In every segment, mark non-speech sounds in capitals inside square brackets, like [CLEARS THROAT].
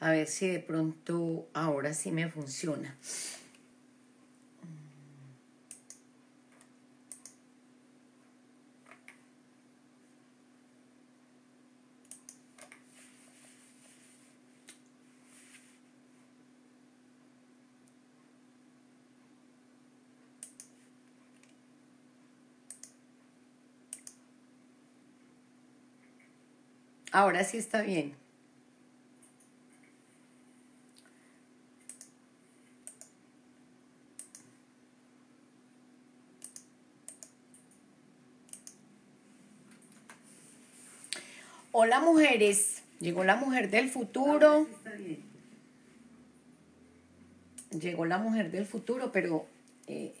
A ver si de pronto ahora sí me funciona. Ahora sí está bien. Hola mujeres, llegó la mujer del futuro. Llegó la mujer del futuro, pero eh,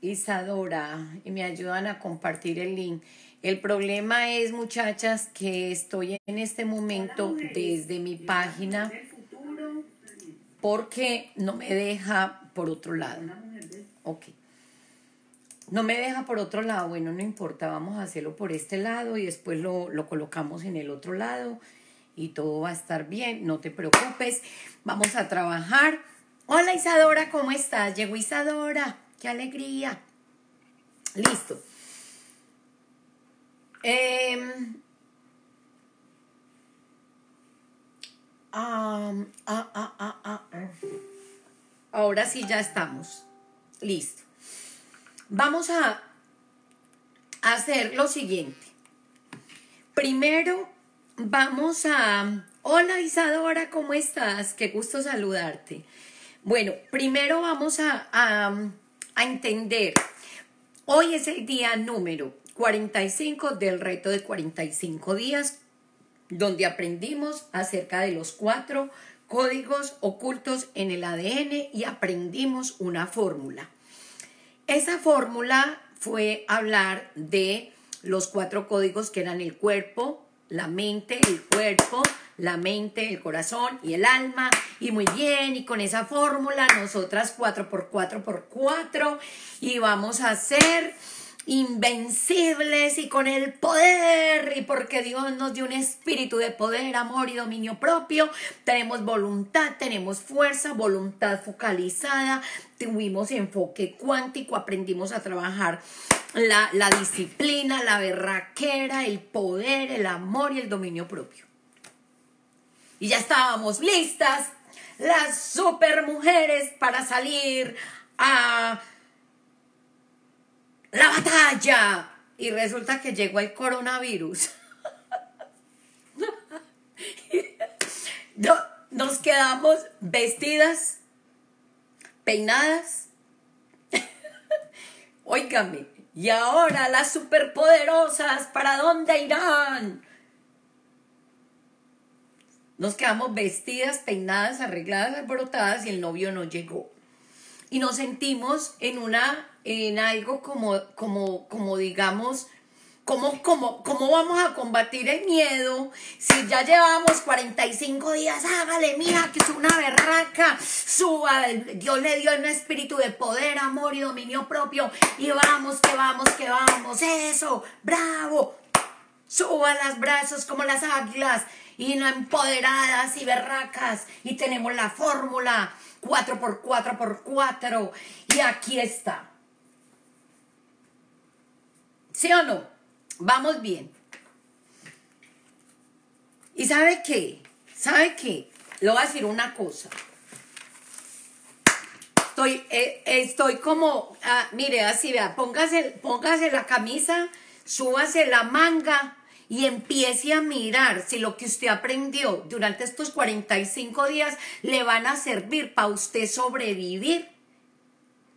Isadora, y me ayudan a compartir el link. El problema es, muchachas, que estoy en este momento desde mi página porque no me deja por otro lado. Ok. No me deja por otro lado. Bueno, no importa, vamos a hacerlo por este lado y después lo, lo colocamos en el otro lado y todo va a estar bien. No te preocupes. Vamos a trabajar. Hola Isadora, ¿cómo estás? Llegó Isadora. Qué alegría. Listo. Em, ah, ah, ah, Ahora sí ya estamos. Listo. Vamos a hacer lo siguiente. Primero vamos a... Hola Isadora, ¿cómo estás? Qué gusto saludarte. Bueno, primero vamos a, a, a entender. Hoy es el día número 45 del reto de 45 días, donde aprendimos acerca de los cuatro códigos ocultos en el ADN y aprendimos una fórmula. Esa fórmula fue hablar de los cuatro códigos que eran el cuerpo, la mente, el cuerpo, la mente, el corazón y el alma. Y muy bien, y con esa fórmula, nosotras 4 por 4 por 4 y vamos a hacer invencibles y con el poder y porque Dios nos dio un espíritu de poder, amor y dominio propio, tenemos voluntad, tenemos fuerza, voluntad focalizada, tuvimos enfoque cuántico, aprendimos a trabajar la, la disciplina, la berraquera, el poder, el amor y el dominio propio. Y ya estábamos listas, las super mujeres para salir a la batalla. Y resulta que llegó el coronavirus. Nos quedamos vestidas, peinadas. Óigame, y ahora las superpoderosas, ¿para dónde irán? Nos quedamos vestidas, peinadas, arregladas, alborotadas y el novio no llegó. Y nos sentimos en una en algo como, como, como digamos, ¿Cómo, cómo, ¿Cómo vamos a combatir el miedo si ya llevamos 45 días? Hágale, mira, que es una berraca. Suba, Dios le dio un espíritu de poder, amor y dominio propio. Y vamos, que vamos, que vamos. Eso, bravo. Suba los brazos como las águilas y no empoderadas y berracas. Y tenemos la fórmula 4 por 4 por 4 Y aquí está. ¿Sí o no? Vamos bien. ¿Y sabe qué? ¿Sabe qué? Le voy a decir una cosa. Estoy, eh, estoy como, ah, mire, así vea, póngase, póngase la camisa, súbase la manga y empiece a mirar si lo que usted aprendió durante estos 45 días le van a servir para usted sobrevivir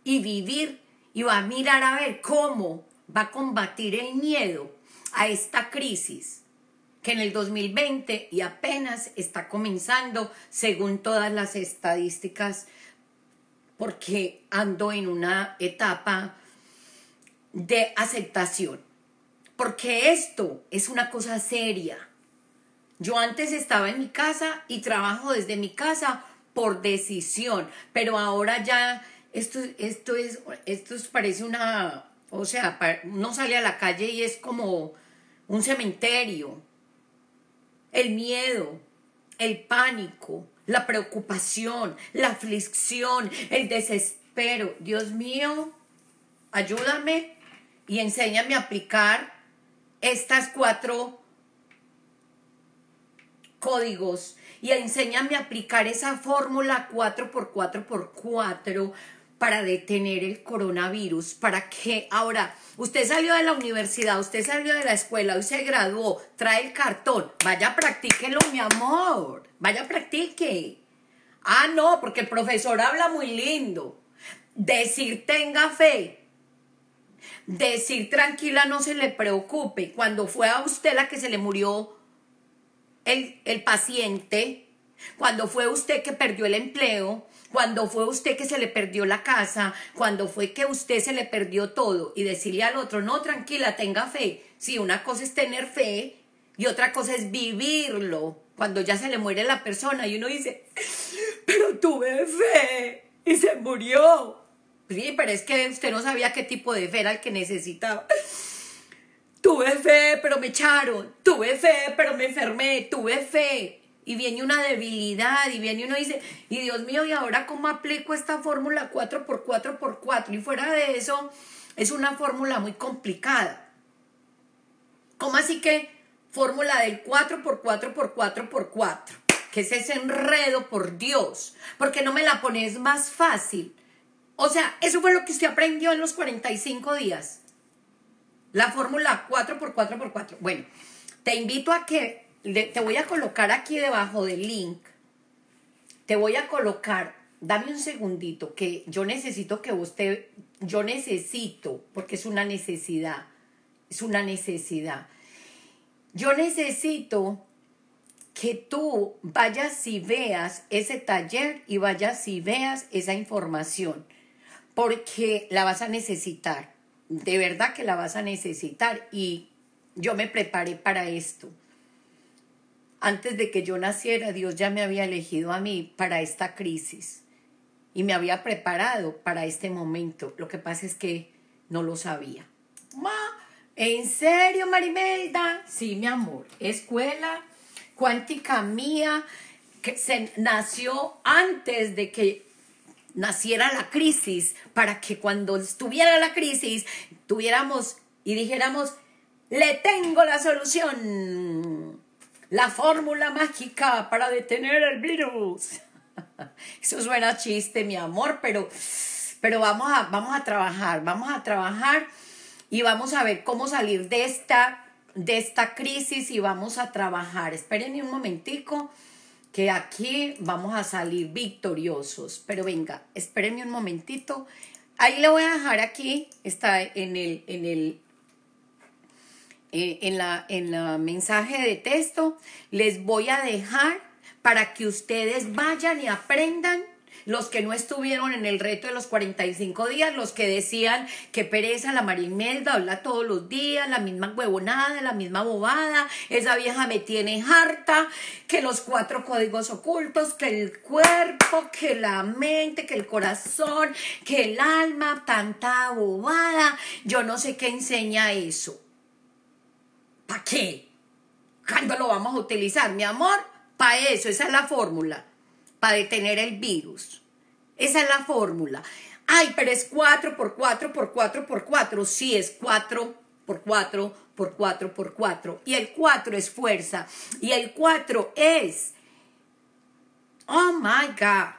y vivir y va a mirar a ver cómo va a combatir el miedo a esta crisis que en el 2020 y apenas está comenzando según todas las estadísticas porque ando en una etapa de aceptación. Porque esto es una cosa seria. Yo antes estaba en mi casa y trabajo desde mi casa por decisión, pero ahora ya esto, esto, es, esto parece una, o sea, uno sale a la calle y es como un cementerio. El miedo. el pánico, la preocupación, la aflicción, el desespero. Dios mío, ayúdame y enséñame a aplicar estas cuatro códigos y enséñame a aplicar esa fórmula 4x4x4 para detener el coronavirus, para que ahora usted salió de la universidad, usted salió de la escuela, hoy se graduó, trae el cartón, vaya practíquelo mi amor, vaya practique. Ah, no, porque el profesor habla muy lindo. Decir tenga fe, decir tranquila, no se le preocupe. Cuando fue a usted la que se le murió el, el paciente, cuando fue usted que perdió el empleo, cuando fue usted que se le perdió la casa, cuando fue que usted se le perdió todo y decirle al otro, no, tranquila, tenga fe. Sí, una cosa es tener fe y otra cosa es vivirlo. Cuando ya se le muere la persona y uno dice, [LAUGHS] pero tuve fe y se murió. Sí, pero es que usted no sabía qué tipo de fe era el que necesitaba. [LAUGHS] Tuve fe, pero me echaron. Tuve fe, pero me enfermé. Tuve fe y viene una debilidad y viene uno dice, y Dios mío, ¿y ahora cómo aplico esta fórmula 4x4x4? Y fuera de eso, es una fórmula muy complicada. ¿Cómo así que fórmula del 4x4x4x4? Que es ese enredo, por Dios. porque no me la pones más fácil? O sea, eso fue lo que usted aprendió en los 45 días. La fórmula 4x4x4. Bueno, te invito a que te voy a colocar aquí debajo del link, te voy a colocar, dame un segundito, que yo necesito que usted, yo necesito, porque es una necesidad, es una necesidad. Yo necesito que tú vayas y veas ese taller y vayas y veas esa información, porque la vas a necesitar, de verdad que la vas a necesitar y yo me preparé para esto. Antes de que yo naciera, Dios ya me había elegido a mí para esta crisis y me había preparado para este momento. Lo que pasa es que no lo sabía. Ma, ¿En serio, Marimelda? Sí, mi amor. Escuela cuántica mía que se nació antes de que naciera la crisis, para que cuando estuviera la crisis tuviéramos y dijéramos, le tengo la solución la fórmula mágica para detener el virus. [LAUGHS] Eso suena chiste, mi amor, pero, pero vamos, a, vamos a trabajar, vamos a trabajar y vamos a ver cómo salir de esta, de esta crisis y vamos a trabajar. Espérenme un momentico que aquí vamos a salir victoriosos. Pero venga, espérenme un momentito. Ahí le voy a dejar aquí, está en el, en el, eh, en, la, en la mensaje de texto, les voy a dejar para que ustedes vayan y aprendan los que no estuvieron en el reto de los 45 días, los que decían que pereza la Marimelda habla todos los días, la misma huevonada, la misma bobada, esa vieja me tiene harta, que los cuatro códigos ocultos, que el cuerpo, que la mente, que el corazón, que el alma, tanta bobada, yo no sé qué enseña eso. ¿Para qué? ¿Cuándo lo vamos a utilizar, mi amor? Para eso, esa es la fórmula, para detener el virus. Esa es la fórmula. Ay, pero es 4 por 4 por 4 por 4. Sí, es 4 por 4 por 4 por 4. Y el 4 es fuerza. Y el 4 es... Oh my God.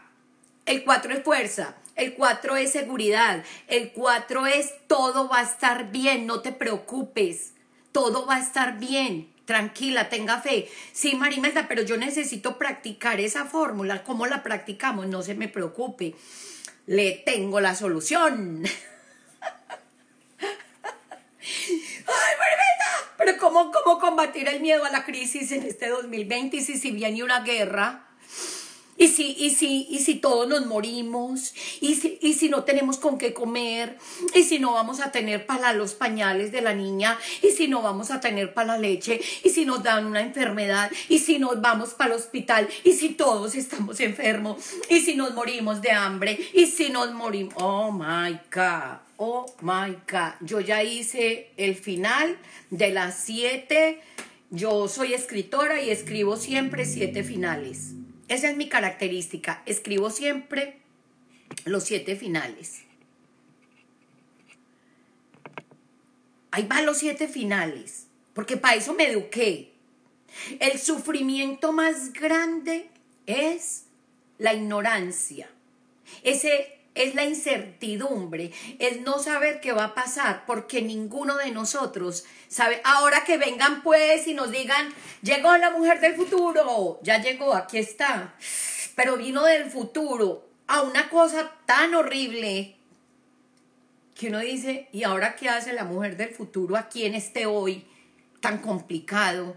El 4 es fuerza. El 4 es seguridad. El 4 es todo va a estar bien. No te preocupes todo va a estar bien. Tranquila, tenga fe. Sí, Marimelda, pero yo necesito practicar esa fórmula. ¿Cómo la practicamos? No se me preocupe. Le tengo la solución. ¡Ay, Marimelda! Pero ¿cómo, ¿cómo combatir el miedo a la crisis en este 2020 y si, si viene una guerra? Y si, y si, y si todos nos morimos, y si, y si no tenemos con qué comer, y si no vamos a tener para los pañales de la niña, y si no vamos a tener para la leche, y si nos dan una enfermedad, y si nos vamos para el hospital, y si todos estamos enfermos, y si nos morimos de hambre, y si nos morimos, oh my God, oh my God, yo ya hice el final de las siete Yo soy escritora y escribo siempre siete finales. Esa es mi característica. Escribo siempre los siete finales. Ahí van los siete finales, porque para eso me eduqué. El sufrimiento más grande es la ignorancia. Ese es la incertidumbre, es no saber qué va a pasar, porque ninguno de nosotros sabe. Ahora que vengan pues y nos digan, llegó la mujer del futuro, ya llegó, aquí está, pero vino del futuro a una cosa tan horrible que uno dice, ¿y ahora qué hace la mujer del futuro aquí en este hoy tan complicado,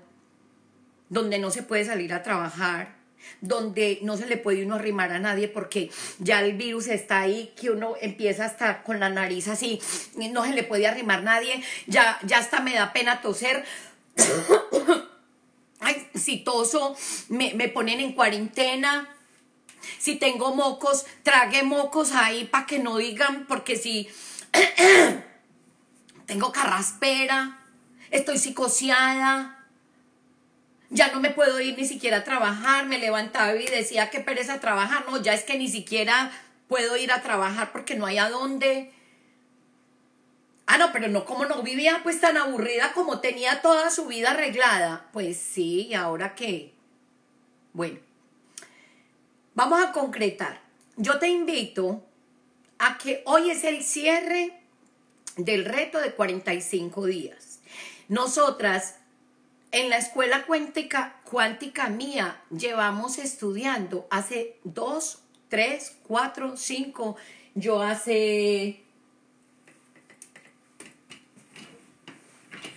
donde no se puede salir a trabajar? Donde no se le puede uno arrimar a nadie porque ya el virus está ahí, que uno empieza hasta con la nariz así, no se le puede arrimar nadie, ya, ya hasta me da pena toser. [COUGHS] Ay, si toso, me, me ponen en cuarentena. Si tengo mocos, trague mocos ahí para que no digan, porque si [COUGHS] tengo carraspera, estoy psicoseada ya no me puedo ir ni siquiera a trabajar, me levantaba y decía que pereza trabajar, no, ya es que ni siquiera puedo ir a trabajar porque no hay a dónde. Ah, no, pero no, como no vivía pues tan aburrida como tenía toda su vida arreglada. Pues sí, ¿y ahora qué? Bueno, vamos a concretar. Yo te invito a que hoy es el cierre del reto de 45 días. Nosotras en la escuela cuántica, cuántica mía llevamos estudiando hace dos, tres, cuatro, cinco, yo hace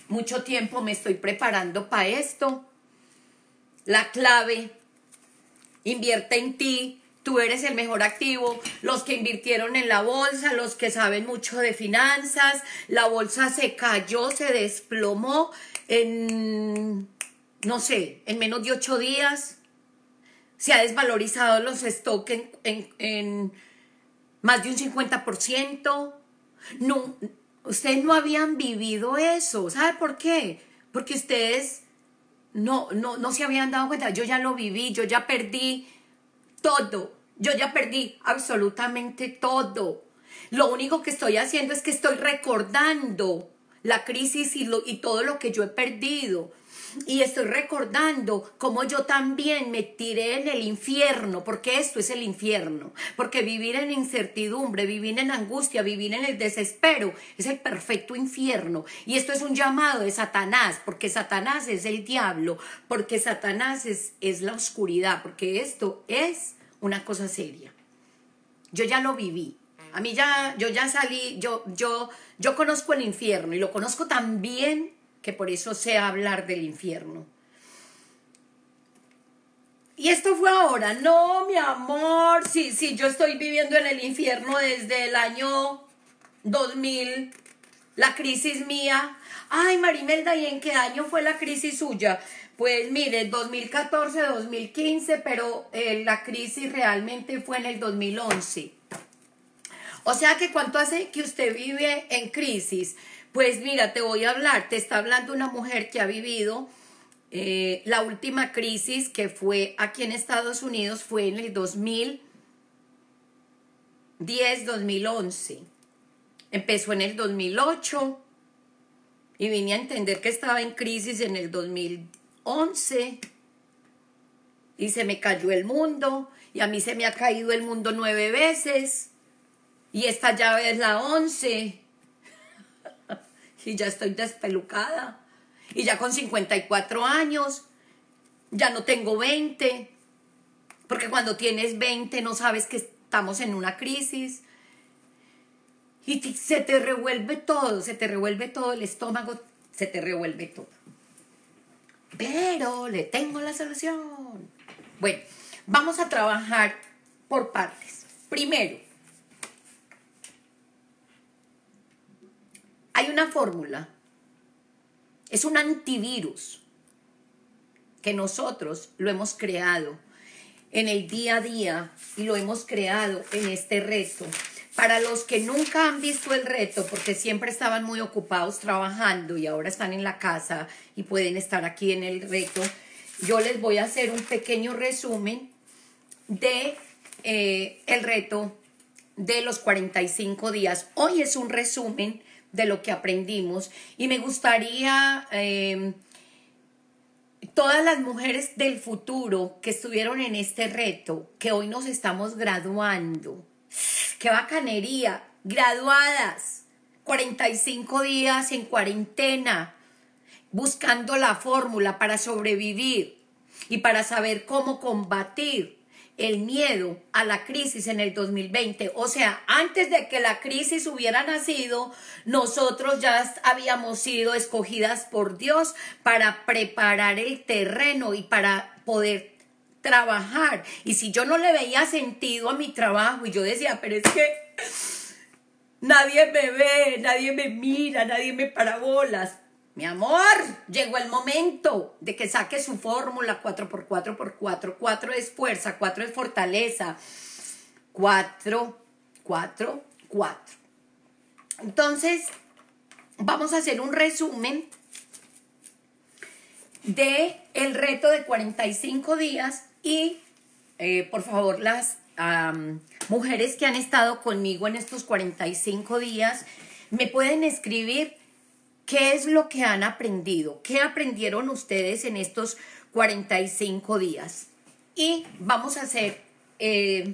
mucho tiempo me estoy preparando para esto. La clave, invierte en ti, tú eres el mejor activo, los que invirtieron en la bolsa, los que saben mucho de finanzas, la bolsa se cayó, se desplomó, en, no sé, en menos de ocho días se ha desvalorizado los stocks en, más de un 50%. No, ustedes no habían vivido eso. ¿Sabe por qué? Porque ustedes no, no, no se habían dado cuenta. Yo ya lo viví, yo ya perdí todo. Yo ya perdí absolutamente todo. Lo único que estoy haciendo es que estoy recordando la crisis y, lo, y todo lo que yo he perdido. Y estoy recordando cómo yo también me tiré en el infierno, porque esto es el infierno, porque vivir en incertidumbre, vivir en angustia, vivir en el desespero es el perfecto infierno. Y esto es un llamado de Satanás, porque Satanás es el diablo, porque Satanás es, es la oscuridad, porque esto es una cosa seria. Yo ya lo viví. A mí ya, yo ya salí, yo, yo, yo conozco el infierno y lo conozco tan bien que por eso sé hablar del infierno. Y esto fue ahora, no, mi amor, sí, sí, yo estoy viviendo en el infierno desde el año 2000, la crisis mía. Ay, Marimelda, ¿y en qué año fue la crisis suya? Pues mire, 2014, 2015, pero eh, la crisis realmente fue en el 2011. O sea que cuánto hace que usted vive en crisis. Pues mira, te voy a hablar, te está hablando una mujer que ha vivido eh, la última crisis que fue aquí en Estados Unidos fue en el 2010, 2011. Empezó en el 2008 y vine a entender que estaba en crisis en el 2011 y se me cayó el mundo y a mí se me ha caído el mundo nueve veces y esta llave es la 11. [LAUGHS] y ya estoy despelucada. Y ya con 54 años, ya no tengo 20. Porque cuando tienes 20 no sabes que estamos en una crisis. Y se te revuelve todo, se te revuelve todo el estómago, se te revuelve todo. Pero le tengo la solución. Bueno, vamos a trabajar por partes. Primero, Hay una fórmula. Es un antivirus que nosotros lo hemos creado. en el día a día y lo hemos creado en este reto. Para los que nunca han visto el reto, porque siempre estaban muy ocupados trabajando y ahora están en la casa y pueden estar aquí en el reto, yo les voy a hacer un pequeño resumen de eh, el reto de los 45 días. Hoy es un resumen de lo que aprendimos. Y me gustaría eh, todas las mujeres del futuro que estuvieron en este reto, que hoy nos estamos graduando, qué bacanería, graduadas, 45 días en cuarentena, buscando la fórmula para sobrevivir y para saber cómo combatir el miedo a la crisis en el 2020. O sea, antes de que la crisis hubiera nacido, nosotros ya habíamos sido escogidas por Dios para preparar el terreno y para poder trabajar. Y si yo no le veía sentido a mi trabajo y yo decía, pero es que nadie me ve, nadie me mira, nadie me parabolas. Mi amor, llegó el momento de que saque su fórmula 4x4x4. 4 es fuerza, 4 es fortaleza. 4, 4, 4. Entonces, vamos a hacer un resumen de el reto de 45 días y, eh, por favor, las mujeres que han estado conmigo en estos 45 días, me pueden escribir ¿Qué es lo que han aprendido? ¿Qué aprendieron ustedes en estos 45 días? Y vamos a hacer, eh,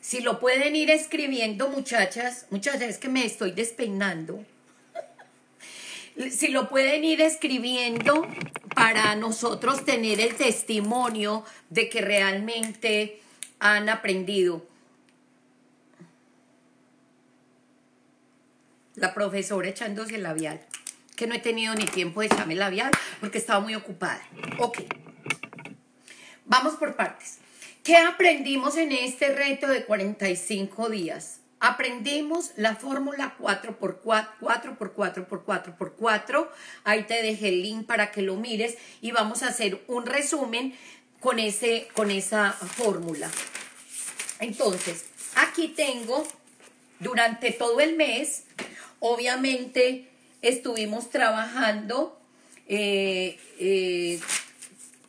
si lo pueden ir escribiendo, muchachas, muchachas, es que me estoy despeinando. si lo pueden ir escribiendo para nosotros tener el testimonio de que realmente han aprendido. La profesora echándose el labial que no he tenido ni tiempo de echarme labial porque estaba muy ocupada. Ok. Vamos por partes. ¿Qué aprendimos en este reto de 45 días? Aprendimos la fórmula 4x4, 4x4x4x4. 4 Ahí te dejé el link para que lo mires y vamos a hacer un resumen con, ese, con esa fórmula. Entonces, aquí tengo durante todo el mes, obviamente, estuvimos trabajando, eh, eh,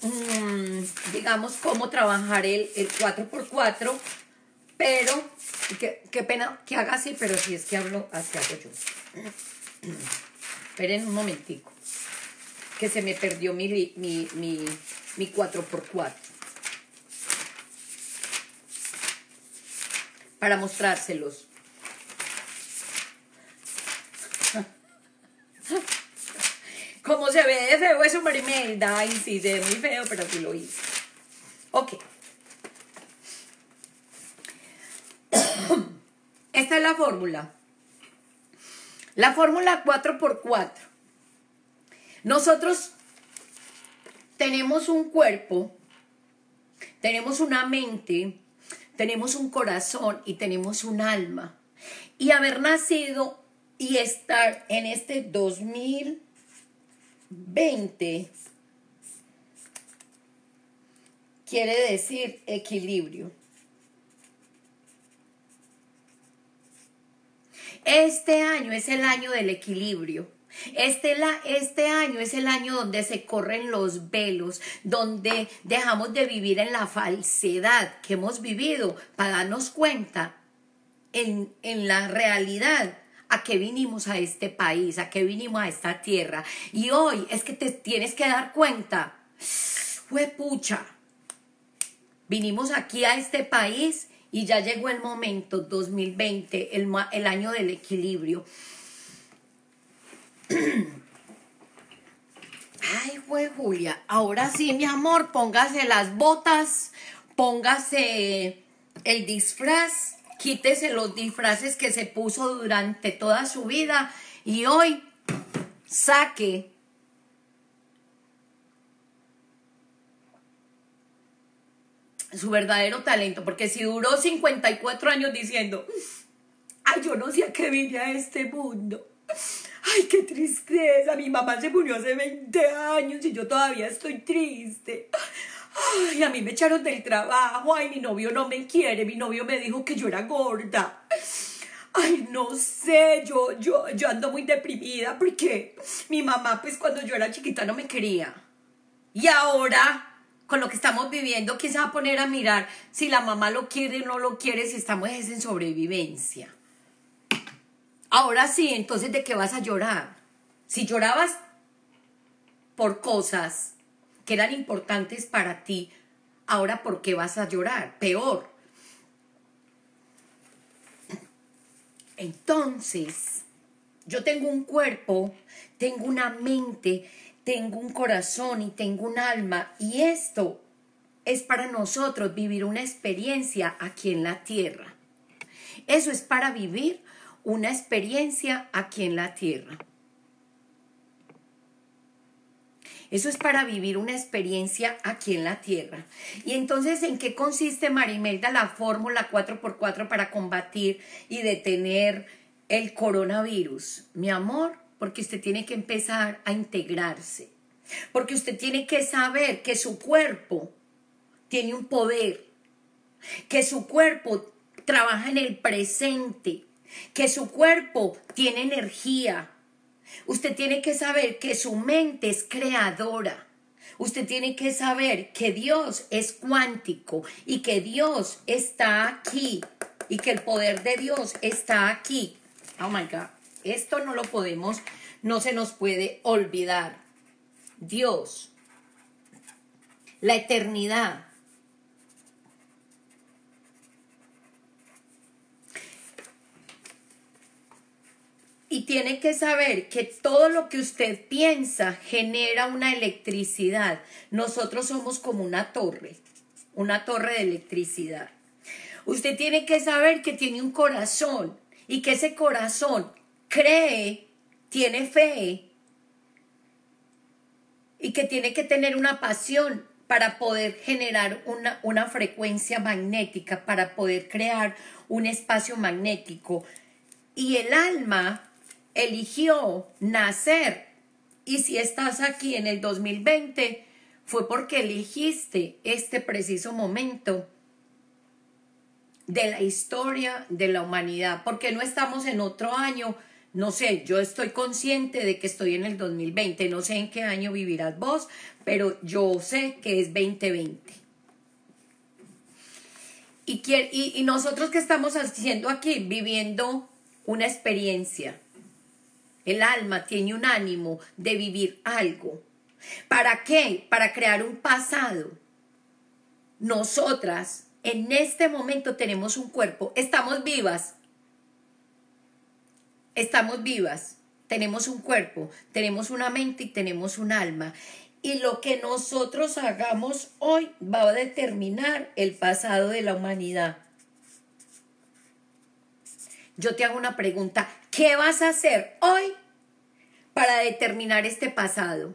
mm, digamos, cómo trabajar el, 4x4, pero, qué, pena que haga así, pero si es que hablo, así hago yo. Esperen un momentico, que se me perdió mi, mi, mi, mi 4x4. Para mostrárselos. [LAUGHS] Como se ve de feo eso, Marimelda. Ay, sí, se ve muy feo, pero sí lo hice. Ok. [COUGHS] Esta es la fórmula. La fórmula 4x4. Nosotros tenemos un cuerpo, tenemos una mente, tenemos un corazón y tenemos un alma. Y haber nacido y estar en este 2000 20 quiere decir equilibrio. Este año es el año del equilibrio. Este, la, este año es el año donde se corren los velos, donde dejamos de vivir en la falsedad que hemos vivido para darnos cuenta en, en la realidad a qué vinimos a este país, a qué vinimos a esta tierra. Y hoy es que te tienes que dar cuenta, fue pucha, vinimos aquí a este país y ya llegó el momento, 2020, el, el año del equilibrio. [CLEARS THROAT] Ay, fue Julia, ahora sí, mi amor, póngase las botas, póngase el disfraz quítese los disfraces que se puso durante toda su vida y hoy saque su verdadero talento, porque si duró 54 años diciendo, ay, yo no sé a qué vine a este mundo, ay, qué tristeza, mi mamá se murió hace 20 años y yo todavía estoy triste, Ay, a mí me echaron del trabajo, ay, mi novio no me quiere, mi novio me dijo que yo era gorda. Ay, no sé, yo, yo, yo ando muy deprimida porque mi mamá, pues cuando yo era chiquita no me quería. Y ahora, con lo que estamos viviendo, ¿quién se va a poner a mirar si la mamá lo quiere o no lo quiere, si estamos en sobrevivencia? Ahora sí, entonces, ¿de qué vas a llorar? Si llorabas por cosas que eran importantes para ti, ahora ¿por qué vas a llorar? Peor. Entonces, yo tengo un cuerpo, tengo una mente, tengo un corazón y tengo un alma y esto es para nosotros vivir una experiencia aquí en la tierra. Eso es para vivir una experiencia aquí en la tierra. Eso es para vivir una experiencia aquí en la tierra. Y entonces, ¿en qué consiste, Marimelda, la fórmula 4x4 para combatir y detener el coronavirus? Mi amor, porque usted tiene que empezar a integrarse. Porque usted tiene que saber que su cuerpo tiene un poder, que su cuerpo trabaja en el presente, que su cuerpo tiene energía, Usted tiene que saber que su mente es creadora. Usted tiene que saber que Dios es cuántico y que Dios está aquí y que el poder de Dios está aquí. Oh my God. Esto no lo podemos, no se nos puede olvidar. Dios, la eternidad, y tiene que saber que todo lo que usted piensa genera una electricidad. Nosotros somos como una torre, una torre de electricidad. Usted tiene que saber que tiene un corazón y que ese corazón cree, tiene fe y que tiene que tener una pasión para poder generar una, una frecuencia magnética, para poder crear un espacio magnético. Y el alma eligió nacer. Y si estás aquí en el 2020, fue porque elegiste este preciso momento de la historia de la humanidad, porque no estamos en otro año. No sé, yo estoy consciente de que estoy en el 2020, no sé en qué año vivirás vos, pero yo sé que es 2020. Y, y, y nosotros que estamos haciendo aquí, viviendo una experiencia, el alma tiene un ánimo de vivir algo. ¿Para qué? Para crear un pasado. Nosotras en este momento tenemos un cuerpo, estamos vivas. Estamos vivas. Tenemos un cuerpo, tenemos una mente y tenemos un alma. Y lo que nosotros hagamos hoy va a determinar el pasado de la humanidad. Yo te hago una pregunta. ¿Qué vas a hacer hoy para determinar este pasado?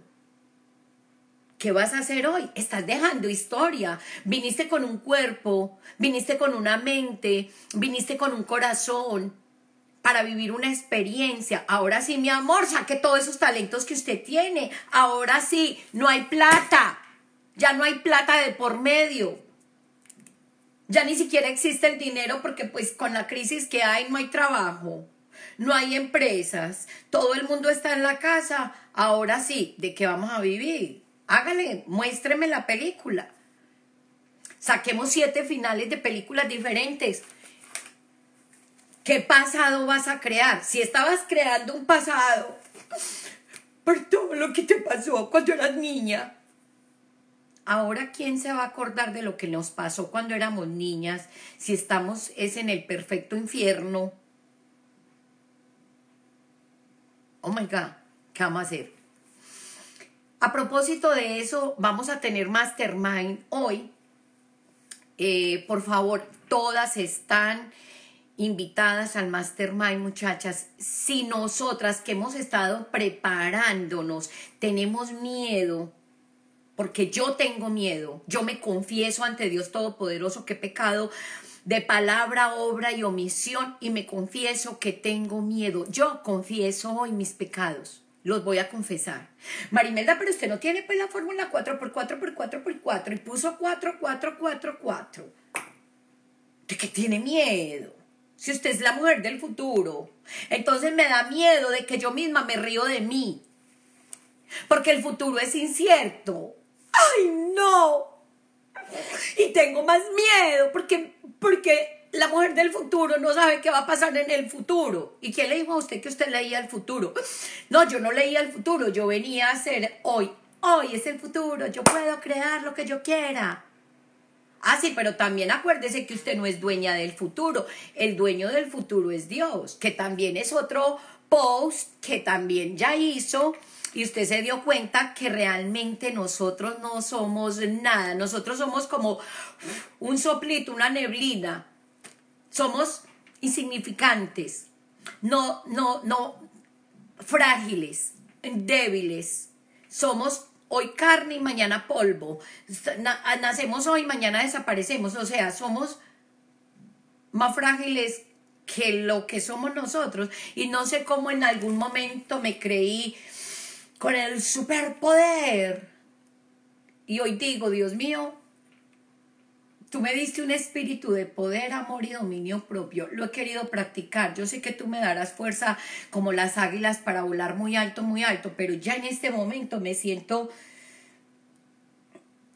¿Qué vas a hacer hoy? Estás dejando historia. Viniste con un cuerpo, viniste con una mente, viniste con un corazón para vivir una experiencia. Ahora sí, mi amor, saque todos esos talentos que usted tiene. Ahora sí, no hay plata. Ya no hay plata de por medio. Ya ni siquiera existe el dinero porque pues con la crisis que hay no hay trabajo no hay empresas, todo el mundo está en la casa, ahora sí, ¿de qué vamos a vivir? Hágale, muéstreme la película. Saquemos siete finales de películas diferentes. ¿Qué pasado vas a crear? Si estabas creando un pasado por todo lo que te pasó cuando eras niña, Ahora, ¿quién se va a acordar de lo que nos pasó cuando éramos niñas? Si estamos es en el perfecto infierno. Oh my God, ¿qué vamos a hacer? A propósito de eso, vamos a tener Mastermind hoy. Eh, por favor, todas están invitadas al Mastermind, muchachas. Si nosotras que hemos estado preparándonos tenemos miedo, porque yo tengo miedo, yo me confieso ante Dios Todopoderoso he pecado de palabra, obra y omisión y me confieso que tengo miedo. Yo confieso hoy mis pecados. los voy a confesar. Marimelda, pero usted no tiene pues la fórmula 4x4x4x4 y puso 4, 4, 4, 4. ¿De qué tiene miedo? Si usted es la mujer del futuro. Entonces me da miedo de que yo misma me río de mí. Porque el futuro es incierto. ¡Ay, no! Y tengo más miedo porque, porque la mujer del futuro no sabe qué va a pasar en el futuro. ¿Y quién le dijo a usted que usted leía el futuro? [LAUGHS] No, yo no leía el futuro, yo venía a ser hoy. Hoy es el futuro, yo puedo crear lo que yo quiera. Ah, sí, pero también acuérdese que usted no es dueña del futuro. El dueño del futuro es Dios, que también es otro post que también ya hizo y usted se dio cuenta que realmente nosotros no somos nada, nosotros somos como un soplito, una neblina, somos insignificantes, no, no, no, frágiles, débiles, somos hoy carne y mañana polvo, nacemos hoy, mañana desaparecemos, o sea, somos más frágiles que lo que somos nosotros. Y no sé cómo en algún momento me creí con el superpoder. Y hoy digo, Dios mío, tú me diste un espíritu de poder, amor y dominio propio. Lo he querido practicar. Yo sé que tú me darás fuerza como las águilas para volar muy alto, muy alto, pero ya en este momento me siento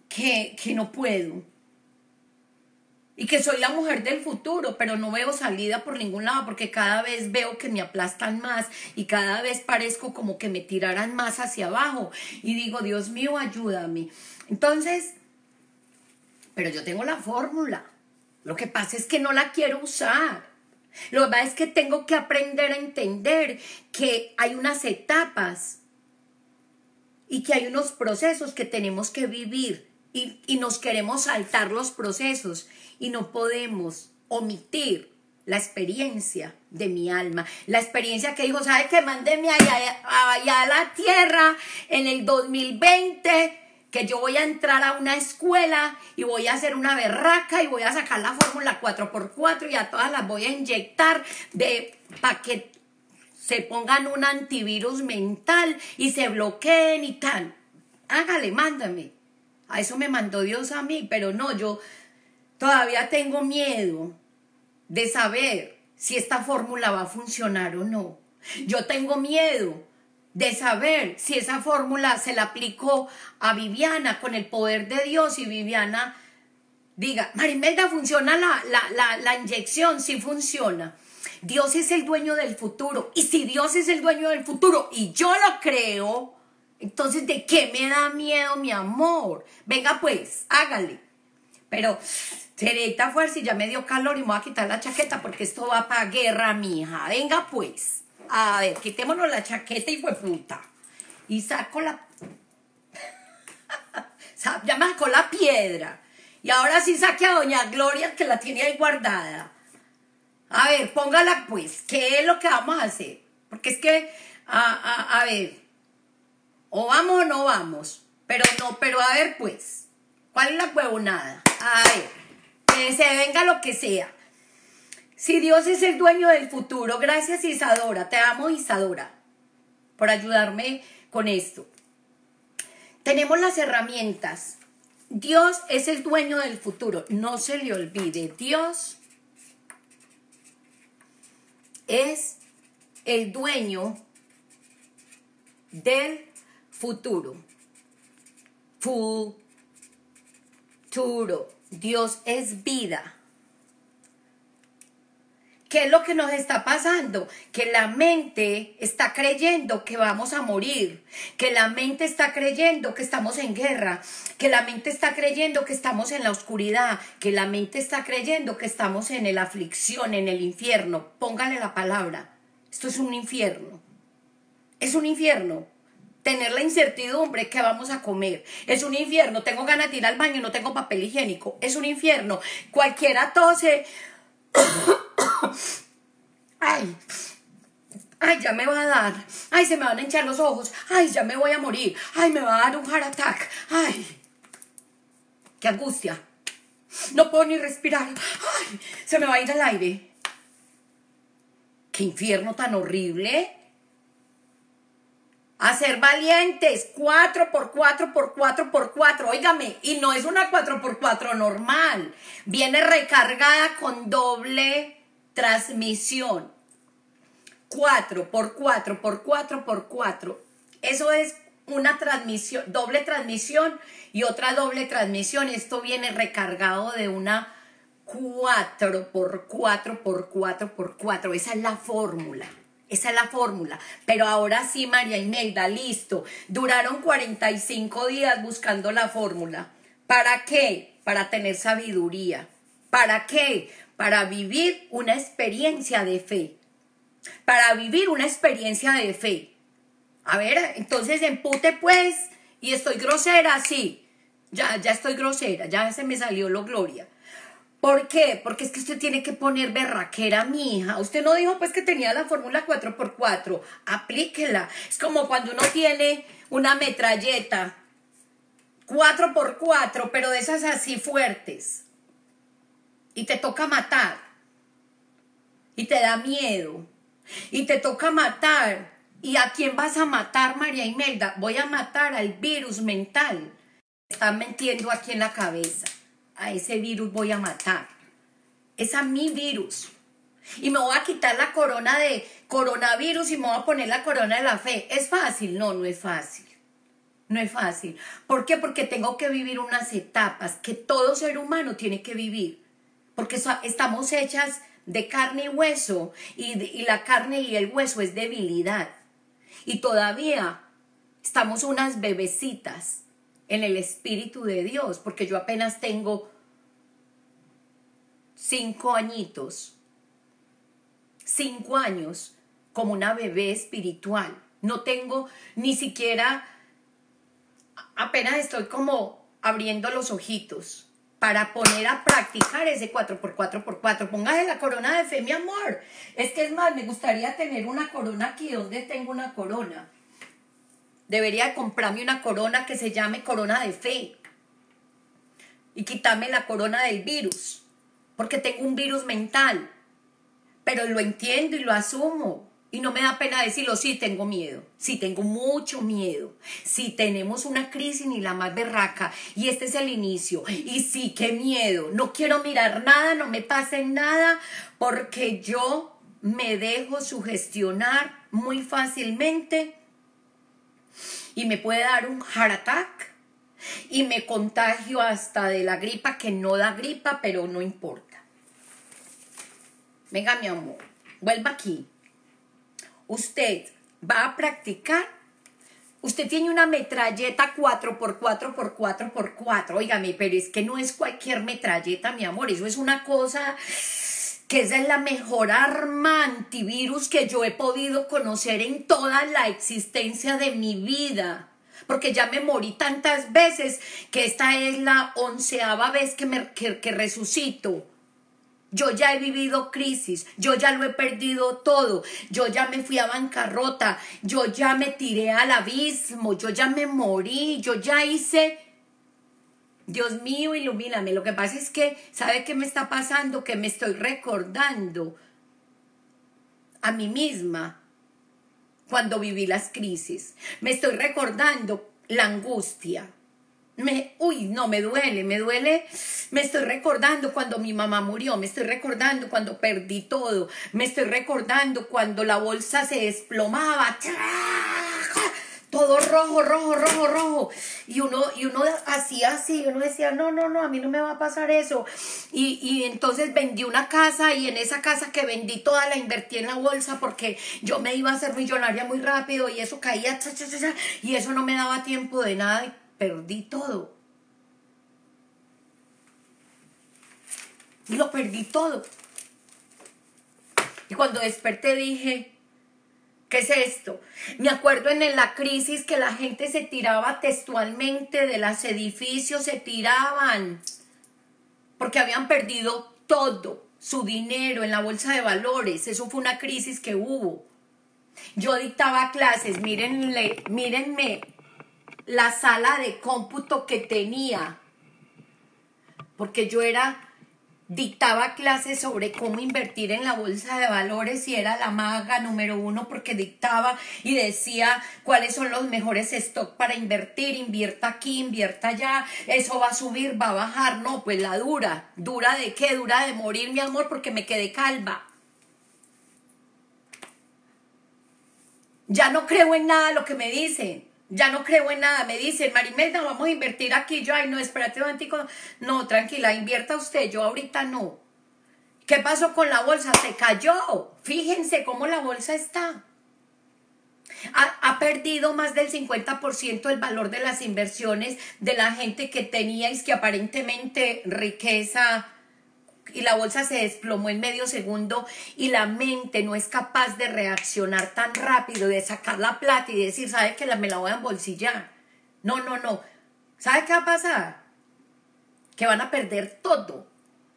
que, que no puedo y que soy la mujer del futuro, pero no veo salida por ningún lado porque cada vez veo que me aplastan más y cada vez parezco como que me tiraran más hacia abajo y digo, Dios mío, ayúdame. Entonces, pero yo tengo la fórmula. Lo que pasa es que no la quiero usar. Lo que pasa es que tengo que aprender a entender que hay unas etapas y que hay unos procesos que tenemos que vivir y, y nos queremos saltar los procesos y no podemos omitir la experiencia de mi alma, la experiencia que dijo, ¿sabe que Mándeme allá, a la tierra en el 2020? que yo voy a entrar a una escuela y voy a hacer una berraca y voy a sacar la fórmula 4x4 y a todas las voy a inyectar de para que se pongan un antivirus mental y se bloqueen y tal. Hágale, mándame. A eso me mandó Dios a mí, pero no, yo Todavía tengo miedo de saber si esta fórmula va a funcionar o no. Yo tengo miedo de saber si esa fórmula se la aplicó a Viviana con el poder de Dios y Viviana diga, Marimelda, funciona la, la, la, inyección, sí funciona. Dios es el dueño del futuro. Y si Dios es el dueño del futuro y yo lo creo, entonces ¿de qué me da miedo mi amor? Venga pues, hágale. Pero Sereta fuerza y ya me dio calor y me voy a quitar la chaqueta porque esto va para guerra, mija. Venga pues. A ver, quitémonos la chaqueta y fue puta. Y saco la... [LAUGHS] ya me sacó la piedra. Y ahora sí saque a Doña Gloria que la tiene ahí guardada. A ver, póngala pues. ¿Qué es lo que vamos a hacer? Porque es que, a, a ver, o vamos o no vamos. Pero no, pero a ver pues. ¿Cuál es la huevonada? A ver se venga lo que sea. Si Dios es el dueño del futuro, gracias Isadora, te amo Isadora, por ayudarme con esto. Tenemos las herramientas. Dios es el dueño del futuro, no se le olvide, Dios es el dueño del futuro. Futuro. Dios es vida. ¿Qué es lo que nos está pasando? Que la mente está creyendo que vamos a morir, que la mente está creyendo que estamos en guerra, que la mente está creyendo que estamos en la oscuridad, que la mente está creyendo que estamos en la aflicción, en el infierno. Póngale la palabra. Esto es un infierno. Es un infierno tener la incertidumbre que vamos a comer. Es un infierno. Tengo ganas de ir al baño y no tengo papel higiénico. Es un infierno. Cualquiera tose. [COUGHS] Ay. Ay, ya me va a dar. Ay, se me van a hinchar los ojos. Ay, ya me voy a morir. Ay, me va a dar un heart attack. Ay. Qué angustia. No puedo ni respirar. Ay, se me va a ir el aire. Qué infierno tan horrible. A ser valientes, 4 por 4 por 4 por 4, óigame, y no es una 4 por 4 normal, viene recargada con doble transmisión, 4 por 4 por 4 por 4, eso es una transmisión, doble transmisión y otra doble transmisión, esto viene recargado de una 4 por 4 por 4 por 4, esa es la fórmula. Esa es la fórmula. Pero ahora sí, María Imelda, listo. Duraron 45 días buscando la fórmula. ¿Para qué? Para tener sabiduría. ¿Para qué? Para vivir una experiencia de fe. Para vivir una experiencia de fe. A ver, entonces empute pues. Y estoy grosera, sí. Ya, ya estoy grosera, ya se me salió lo gloria. ¿Por qué? Porque es que usted tiene que poner berraquera, mi hija. Usted no dijo pues que tenía la fórmula 4x4. Aplíquela. Es como cuando uno tiene una metralleta 4x4, pero de esas así fuertes. Y te toca matar. Y te da miedo. Y te toca matar. ¿Y a quién vas a matar, María Imelda? Voy a matar al virus mental. Están metiendo aquí en la cabeza a ese virus voy a matar. Es a mi virus. Y me voy a quitar la corona de coronavirus y me voy a poner la corona de la fe. ¿Es fácil? No, no es fácil. No es fácil. ¿Por qué? Porque tengo que vivir unas etapas que todo ser humano tiene que vivir. Porque estamos hechas de carne y hueso y, y la carne y el hueso es debilidad. Y todavía estamos unas bebecitas en el Espíritu de Dios, porque yo apenas tengo cinco añitos, cinco años como una bebé espiritual. No tengo ni siquiera, apenas estoy como abriendo los ojitos para poner a practicar ese 4x4x4. Póngase la corona de fe, mi amor. Es que es más, me gustaría tener una corona aquí. ¿Dónde tengo una corona? Debería comprarme una corona que se llame corona de fe y quitarme la corona del virus, porque tengo un virus mental, pero lo entiendo y lo asumo. Y no me da pena decirlo, sí tengo miedo, sí tengo mucho miedo, sí tenemos una crisis ni la más berraca y este es el inicio. Y sí, qué miedo, no quiero mirar nada, no me pase nada, porque yo me dejo sugestionar muy fácilmente y me puede dar un heart attack y me contagio hasta de la gripa que no da gripa, pero no importa. Venga, mi amor, vuelva aquí. Usted va a practicar. Usted tiene una metralleta 4x4x4x4. Óigame, pero es que no es cualquier metralleta, mi amor. Eso es una cosa que esa es la mejor arma antivirus que yo he podido conocer en toda la existencia de mi vida. Porque ya me morí tantas veces que esta es la onceava vez que, me, que resucito. Yo ya he vivido crisis, yo ya lo he perdido todo, yo ya me fui a bancarrota, yo ya me tiré al abismo, yo ya me morí, yo ya hice Dios mío, ilumíname. Lo que pasa es que, ¿sabe qué me está pasando? Que me estoy recordando a mí misma cuando viví las crisis. Me estoy recordando la angustia. Me, uy, no, me duele, me duele. Me estoy recordando cuando mi mamá murió, me estoy recordando cuando perdí todo, me estoy recordando cuando la bolsa se desplomaba todo rojo, rojo, rojo, rojo. Y uno, y uno hacía así, uno decía, no, no, no, a mí no me va a pasar eso. Y, y entonces vendí una casa y en esa casa que vendí toda la invertí en la bolsa porque yo me iba a hacer millonaria muy rápido y eso caía, y eso no me daba tiempo de nada y perdí todo. Y lo perdí todo. Y cuando desperté dije, ¿Qué es esto? Me acuerdo en la crisis que la gente se tiraba textualmente de los edificios, se tiraban porque habían perdido todo, su dinero en la bolsa de valores. Eso fue una crisis que hubo. Yo dictaba clases, mírenle, mírenme la sala de cómputo que tenía, porque yo era dictaba clases sobre cómo invertir en la bolsa de valores y era la maga número uno porque dictaba y decía cuáles son los mejores stock para invertir, invierta aquí, invierta allá, eso va a subir, va a bajar, no, pues la dura, dura de qué, dura de morir mi amor porque me quedé calva. Ya no creo en nada lo que me dicen ya no creo en nada. Me dicen, Marimelda, vamos a invertir aquí. Yo, ay, no, espérate un No, tranquila, invierta usted. Yo ahorita no. ¿Qué pasó con la bolsa? Se cayó. Fíjense cómo la bolsa está. Ha, ha, perdido más del 50% el valor de las inversiones de la gente que teníais que aparentemente riqueza y la bolsa se desplomó en medio segundo y la mente no es capaz de reaccionar tan rápido, de sacar la plata y decir, ¿sabe que la, me la voy a embolsillar? No, no, no. ¿Sabe qué va a pasar? Que van a perder todo,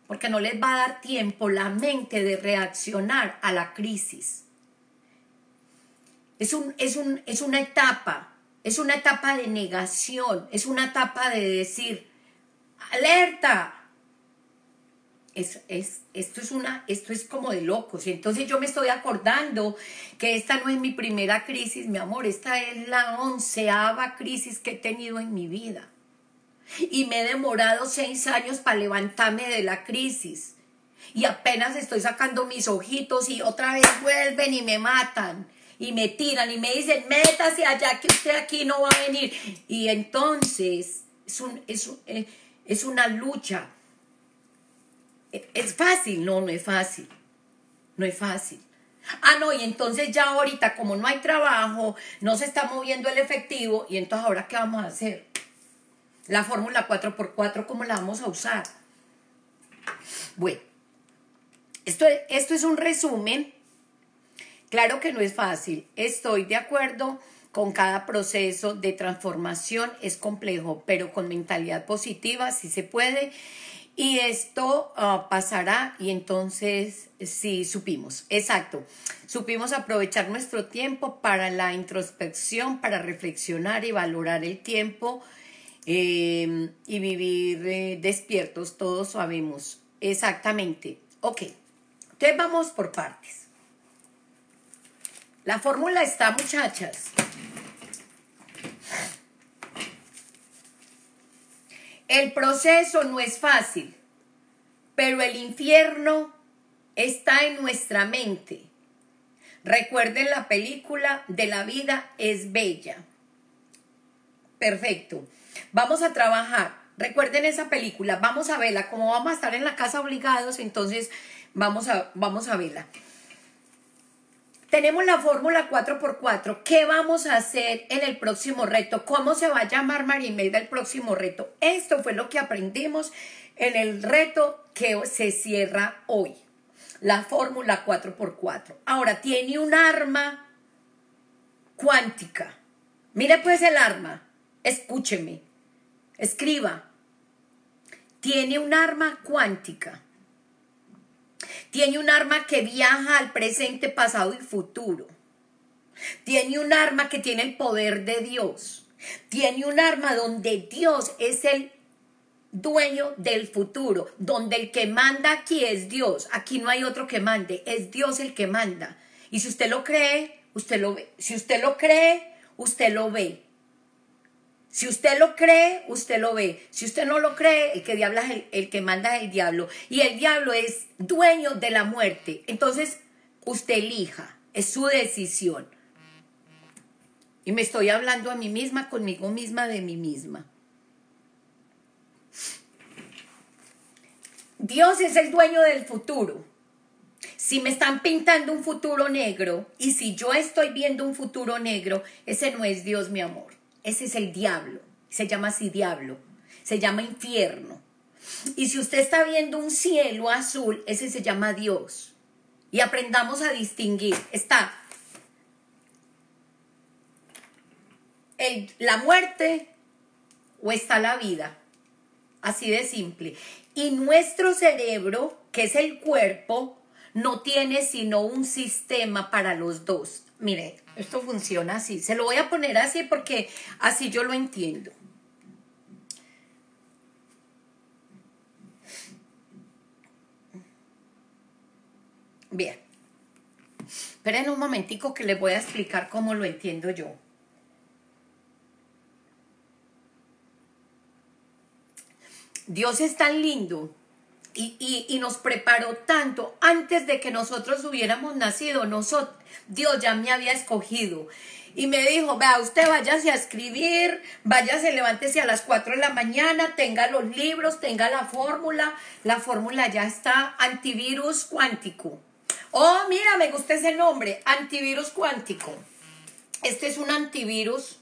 porque no les va a dar tiempo la mente de reaccionar a la crisis. Es, un, es, un, es una etapa, es una etapa de negación, es una etapa de decir, alerta, es, es, esto, es una, esto es como de locos. Entonces yo me estoy acordando que esta no es mi primera crisis, mi amor, esta es la onceava crisis que he tenido en mi vida. Y me he demorado seis años para levantarme de la crisis. Y apenas estoy sacando mis ojitos y otra vez vuelven y me matan. Y me tiran y me dicen, métase allá que usted aquí no va a venir. Y entonces es, un, es, eh, es una lucha ¿Es fácil? No, no es fácil. No es fácil. Ah, no, y entonces ya ahorita como no hay trabajo, no se está moviendo el efectivo, y entonces ahora ¿qué vamos a hacer? La fórmula 4x4, ¿cómo la vamos a usar? Bueno, esto, esto es un resumen. Claro que no es fácil. Estoy de acuerdo con cada proceso de transformación. Es complejo, pero con mentalidad positiva sí se puede. Y esto ah, pasará y entonces sí supimos, exacto, supimos aprovechar nuestro tiempo para la introspección, para reflexionar y valorar el tiempo em, y vivir eh, despiertos, todos sabemos exactamente. Ok, entonces vamos por partes. La fórmula está, muchachas. El proceso no es fácil, pero el infierno está en nuestra mente. Recuerden la película de la vida es bella. Perfecto. Vamos a trabajar. Recuerden esa película. Vamos a verla. Como vamos a estar en la casa obligados, entonces vamos a, vamos a verla. Tenemos la fórmula 4x4. ¿Qué vamos a hacer en el próximo reto? ¿Cómo se va a llamar Marimelda el próximo reto? Esto fue lo que aprendimos en el reto que se cierra hoy. La fórmula 4x4. Ahora, tiene un arma cuántica. Mire pues el arma. Escúcheme. Escriba. Tiene un arma cuántica. Tiene un arma que viaja al presente, pasado y futuro. Tiene un arma que tiene el poder de Dios. Tiene un arma donde Dios es el dueño del futuro, donde el que manda aquí es Dios. Aquí no hay otro que mande, es Dios el que manda. Y si usted lo cree, usted lo ve. Si usted lo cree, usted lo ve. Si usted lo cree, usted lo ve. Si usted no lo cree, el que, diabla el, que manda es el diablo. Y el diablo es dueño de la muerte. Entonces, usted elija. Es su decisión. Y me estoy hablando a mí misma, conmigo misma, de mí misma. Dios es el dueño del futuro. Si me están pintando un futuro negro y si yo estoy viendo un futuro negro, ese no es Dios, mi amor. Ese es el diablo. Se llama así diablo. Se llama infierno. Y si usted está viendo un cielo azul, ese se llama Dios. Y aprendamos a distinguir. Está la muerte o está la vida. Así de simple. Y nuestro cerebro, que es el cuerpo, no tiene sino un sistema para los dos. Mire, esto funciona así. Se lo voy a poner así porque así yo lo entiendo. Bien. Esperen un momentico que les voy a explicar cómo lo entiendo yo. Dios es tan lindo y, nos preparó tanto antes de que nosotros hubiéramos nacido. Dios ya me había escogido. Y me dijo, vea, usted váyase a escribir, váyase, levántese a las 4 de la mañana, tenga los libros, tenga la fórmula. La fórmula ya está, antivirus cuántico. Oh, mira, me gusta ese nombre, antivirus cuántico. Este es un antivirus,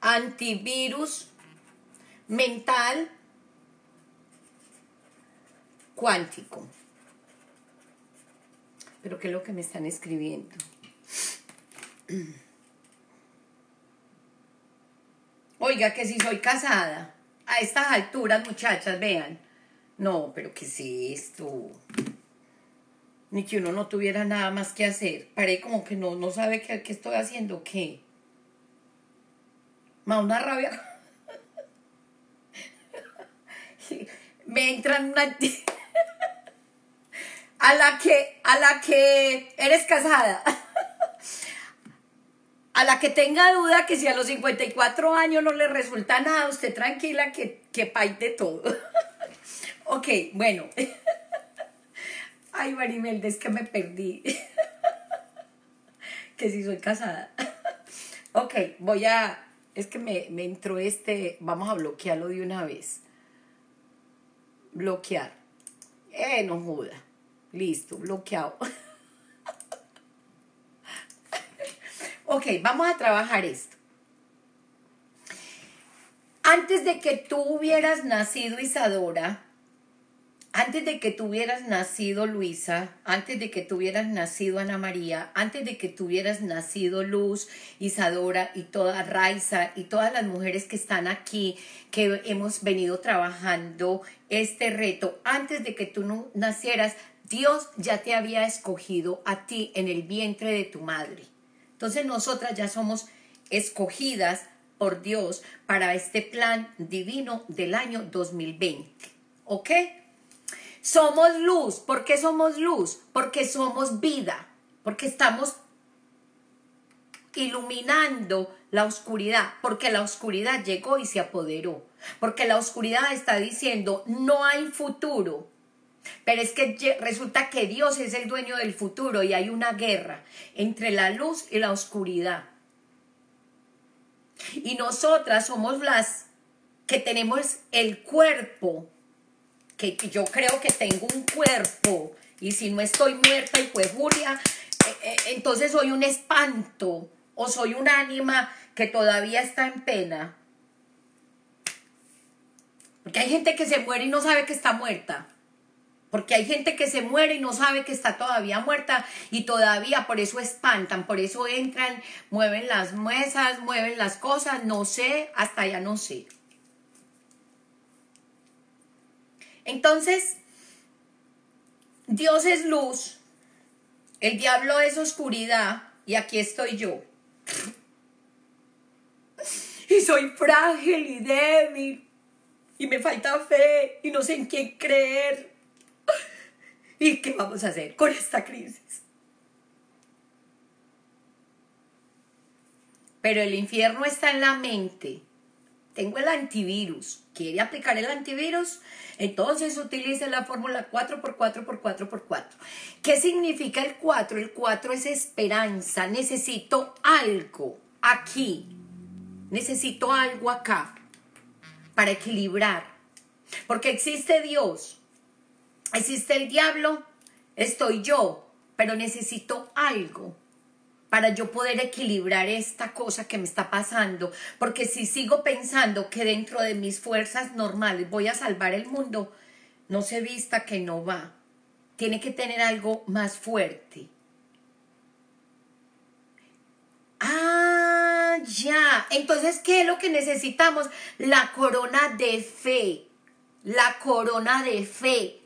antivirus mental cuántico. Pero ¿qué es lo que me están escribiendo? [CLEARS THROAT] Oiga, que si soy casada, a estas alturas, muchachas, vean. No, pero ¿qué es esto? Ni que uno no tuviera nada más que hacer. Paré como que no, no sabe qué, qué estoy haciendo, qué. Más una rabia. [LAUGHS] Me entran una [LAUGHS] a la que, a la que eres casada, [LAUGHS] a la que tenga duda que si a los 54 años no le resulta nada, usted tranquila que, que paite todo. [LAUGHS] ok, bueno. [LAUGHS] Ay, Marimelda, es que me perdí. que si soy casada. ok, voy a... Es que me, me entró este... Vamos a bloquearlo de una vez. Bloquear. Eh, no joda. Listo, bloqueado. [LAUGHS] ok, vamos a trabajar esto. Antes de que tú hubieras nacido Isadora, antes de que tuvieras nacido Luisa, antes de que tuvieras nacido Ana María, antes de que tuvieras nacido Luz, Isadora y toda Raiza y todas las mujeres que están aquí, que hemos venido trabajando este reto, antes de que tú nacieras, Dios ya te había escogido a ti en el vientre de tu madre. Entonces nosotras ya somos escogidas por Dios para este plan divino del año 2020. ¿Ok? Somos luz. ¿Por qué somos luz? Porque somos vida. Porque estamos iluminando la oscuridad, porque la oscuridad llegó y se apoderó, porque la oscuridad está diciendo, no hay futuro, pero es que resulta que Dios es el dueño del futuro y hay una guerra entre la luz y la oscuridad. Y nosotras somos las que tenemos el cuerpo, que, yo creo que tengo un cuerpo, y si no estoy muerta y pues eh, entonces soy un espanto o soy un ánima que todavía está en pena. Porque hay gente que se muere y no sabe que está muerta. Porque hay gente que se muere y no sabe que está todavía muerta y todavía por eso espantan, por eso entran, mueven las mesas, mueven las cosas, no sé, hasta ya no sé. Entonces, Dios es luz, el diablo es oscuridad y aquí estoy yo. Y soy frágil y débil y me falta fe y no sé en quién creer. ¿Y qué vamos a hacer con esta crisis? Pero el infierno está en la mente. Tengo el antivirus. ¿Quiere aplicar el antivirus? Entonces utilice la fórmula 4 por 4 por 4 por 4. ¿Qué significa el 4? El 4 es esperanza. Necesito algo aquí. Necesito algo acá para equilibrar. Porque existe Dios existe el diablo, estoy yo, pero necesito algo para yo poder equilibrar esta cosa que me está pasando, porque si sigo pensando que dentro de mis fuerzas normales voy a salvar el mundo, no se vista que no va. Tiene que tener algo más fuerte. Ah, ya. Entonces, ¿qué es lo que necesitamos? La corona de fe. La corona de fe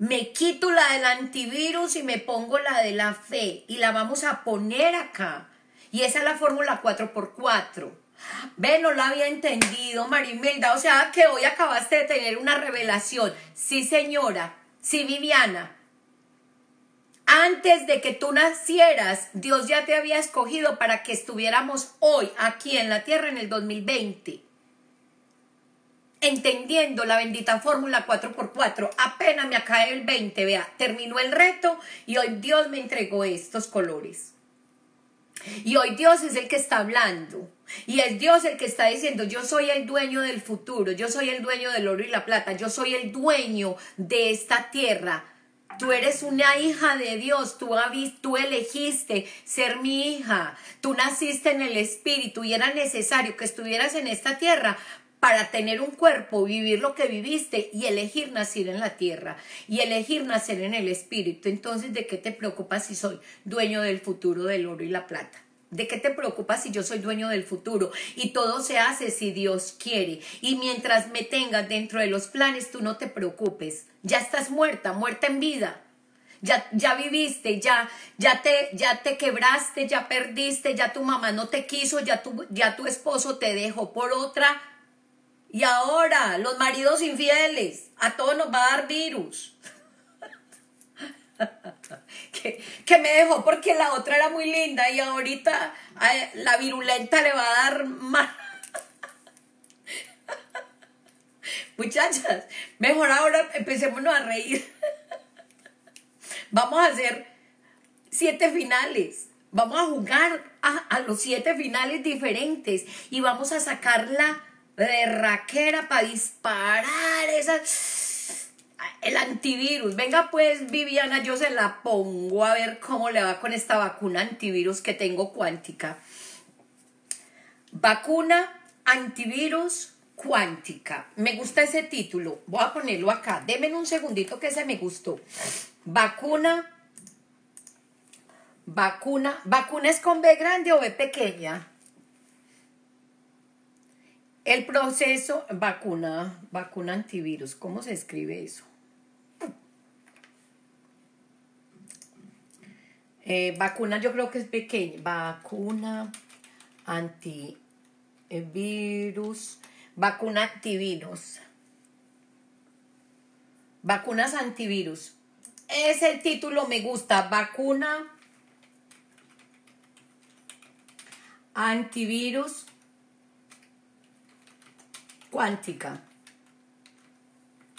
me quito la del antivirus y me pongo la de la fe y la vamos a poner acá. Y esa es la fórmula 4x4. Ve, no la había entendido, Marimelda. O sea que hoy acabaste de tener una revelación. Sí, señora. Sí, Viviana. Antes de que tú nacieras, Dios ya te había escogido para que estuviéramos hoy aquí en la tierra en el 2020 entendiendo la bendita fórmula 4x4. Apenas me acabé el 20, vea, terminó el reto y hoy Dios me entregó estos colores. Y hoy Dios es el que está hablando. Y es Dios el que está diciendo, yo soy el dueño del futuro, yo soy el dueño del oro y la plata, yo soy el dueño de esta tierra. Tú eres una hija de Dios, tú, tú elegiste ser mi hija, tú naciste en el Espíritu y era necesario que estuvieras en esta tierra para tener un cuerpo, vivir lo que viviste y elegir nacer en la tierra y elegir nacer en el espíritu. Entonces, ¿de qué te preocupas si soy dueño del futuro del oro y la plata? ¿De qué te preocupas si yo soy dueño del futuro? Y todo se hace si Dios quiere. Y mientras me tengas dentro de los planes, tú no te preocupes. Ya estás muerta, muerta en vida. Ya, ya viviste, ya, ya te, ya te quebraste, ya perdiste, ya tu mamá no te quiso, ya tu, ya tu esposo te dejó por otra y ahora, los maridos infieles, a todos nos va a dar virus. [LAUGHS] que, me dejó porque la otra era muy linda y ahorita la virulenta le va a dar más. [LAUGHS] Muchachas, mejor ahora empecémonos a reír. [LAUGHS] Vamos a hacer siete finales. Vamos a jugar a, a los siete finales diferentes y vamos a sacar la de raquera para disparar esas el antivirus. Venga pues, Viviana, yo se la pongo a ver cómo le va con esta vacuna antivirus que tengo cuántica. Vacuna antivirus cuántica. Me gusta ese título. Voy a ponerlo acá. Denme un segundito que ese me gustó. Vacuna. Vacuna. ¿Vacuna es con B grande o B pequeña? El proceso, vacuna, vacuna antivirus, ¿cómo se escribe eso? Eh, vacuna yo creo que es pequeña, vacuna antivirus, vacuna antivirus, vacunas antivirus. Ese título me gusta, vacuna antivirus cuántica.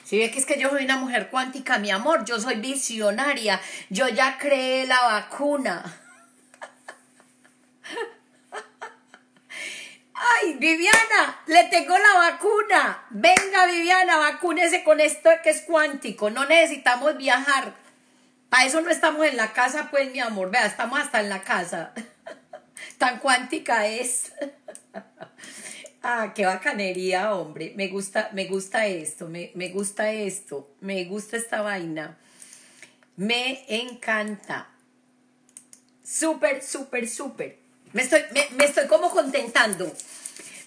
Si ve que es que yo soy una mujer cuántica, mi amor, yo soy visionaria, yo ya creé la vacuna. Ay, Viviana, le tengo la vacuna. Venga, Viviana, vacúnese con esto que es cuántico. No necesitamos viajar. Para eso no estamos en la casa, pues, mi amor. Vea, estamos hasta en la casa. [LAUGHS] Tan cuántica es. Ah, qué bacanería, hombre. Me gusta, me gusta esto, me, me gusta esto, me gusta esta vaina. Me encanta. Súper, súper, súper. Me estoy, me, estoy como contentando.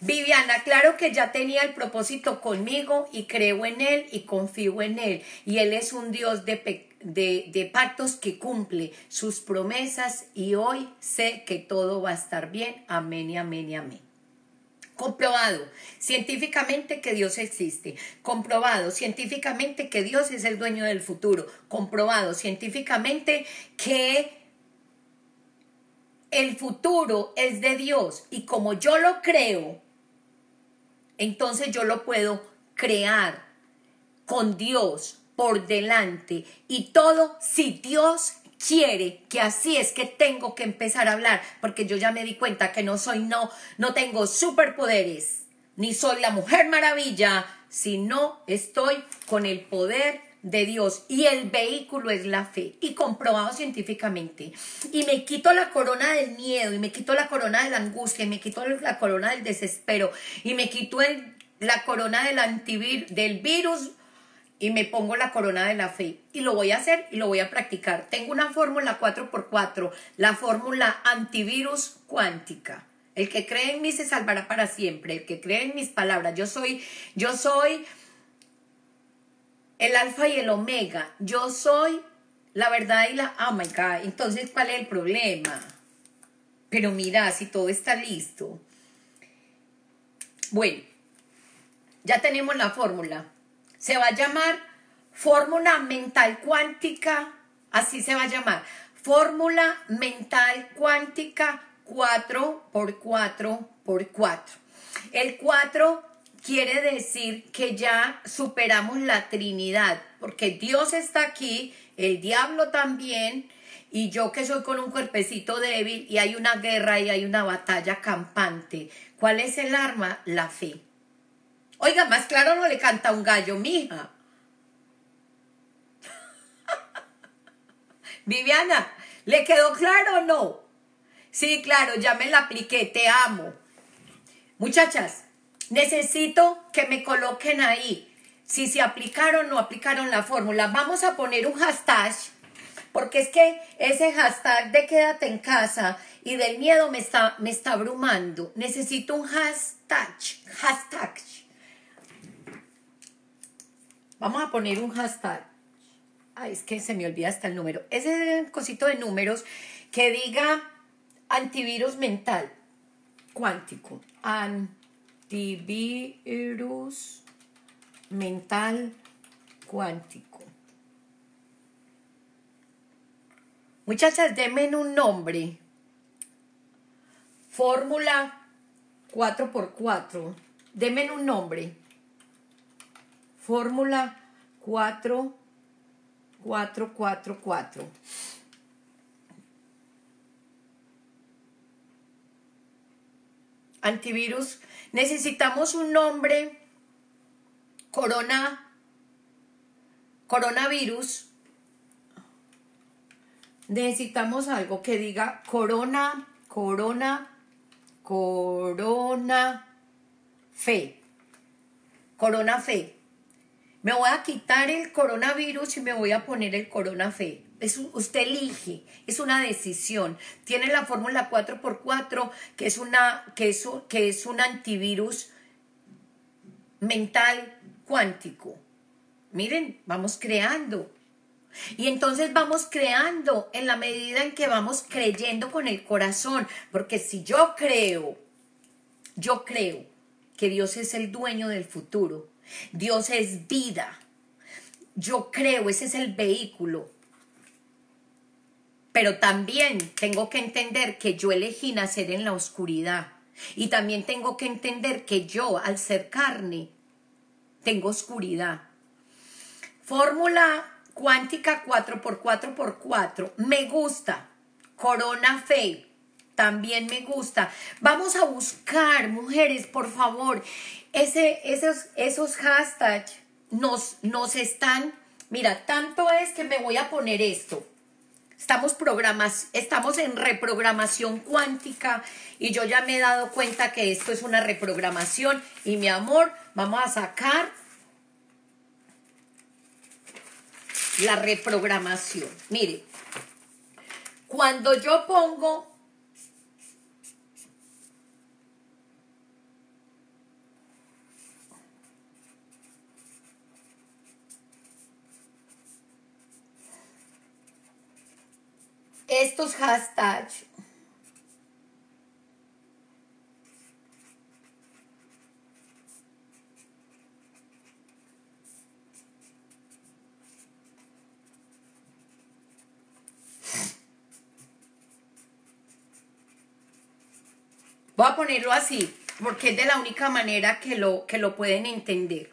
Viviana, claro que ya tenía el propósito conmigo y creo en Él y confío en Él. Y Él es un Dios de, de, de, pactos que cumple sus promesas y hoy sé que todo va a estar bien. Amén y amén y amén. Comprobado científicamente que Dios existe. Comprobado científicamente que Dios es el dueño del futuro. Comprobado científicamente que el futuro es de Dios. Y como yo lo creo, entonces yo lo puedo crear con Dios por delante. Y todo si Dios quiere que así es que tengo que empezar a hablar, porque yo ya me di cuenta que no soy, no, no tengo superpoderes, ni soy la mujer maravilla, sino estoy con el poder de Dios y el vehículo es la fe y comprobado científicamente. Y me quito la corona del miedo y me quito la corona de la angustia y me quito la corona del desespero y me quito la corona del antivir, del virus y me pongo la corona de la fe y lo voy a hacer y lo voy a practicar. Tengo una fórmula 4x4, la fórmula antivirus cuántica. El que cree en mí se salvará para siempre, el que cree en mis palabras. Yo soy, yo soy el alfa y el omega. Yo soy la verdad y la... Oh my God. Entonces, ¿cuál es el problema? Pero mira, si todo está listo. Bueno, ya tenemos la fórmula. Se va a llamar Fórmula Mental Cuántica Así se va a llamar. Fórmula mental cuántica 4 por 4 por 4. El 4 quiere decir que ya superamos la Trinidad, porque Dios está aquí, el diablo también, y yo que soy con un cuerpecito débil y hay una guerra y hay una batalla campante. ¿Cuál es el arma? La fe. Oiga, más claro no le canta un gallo, mija. [LAUGHS] Viviana, ¿le quedó claro o no? Sí, claro, ya me la apliqué, te amo. Muchachas, necesito que me coloquen ahí si se aplicaron o no aplicaron la fórmula. Vamos a poner un hashtag, porque es que ese hashtag de quédate en casa y del miedo me está, me está abrumando. Necesito un hashtag, hashtag. Vamos a poner un hashtag. Ay, es que se me olvida hasta el número. Ese cosito de números que diga antivirus mental cuántico. Antivirus mental cuántico. Muchachas, denme un nombre. Fórmula 4x4. Denme un nombre. Fórmula 4 444. Antivirus. Necesitamos un nombre. Corona. Coronavirus. Necesitamos algo que diga corona, corona, corona, fe. Corona fe. Me voy a quitar el coronavirus y me voy a poner el corona fe. Es, usted elige, es una decisión. Tiene la fórmula 4x4, que es, una, que, es, que es un antivirus mental cuántico. Miren, vamos creando. Y entonces vamos creando en la medida en que vamos creyendo con el corazón. Porque si yo creo, yo creo que Dios es el dueño del futuro Dios es vida. Yo creo, ese es el vehículo. Pero también tengo que entender que yo elegí nacer en la oscuridad. Y también tengo que entender que yo, al ser carne, tengo oscuridad. Fórmula cuántica 4x4x4. Me gusta. Corona Fe. También me gusta. Vamos a buscar, mujeres, por favor. Ese, esos, esos hashtags nos, nos están, mira, tanto es que me voy a poner esto. Estamos, programas, estamos en reprogramación cuántica y yo ya me he dado cuenta que esto es una reprogramación y mi amor, vamos a sacar la reprogramación. Mire, cuando yo pongo estos hashtags Voy a ponerlo así, porque es de la única manera que lo, que lo pueden entender.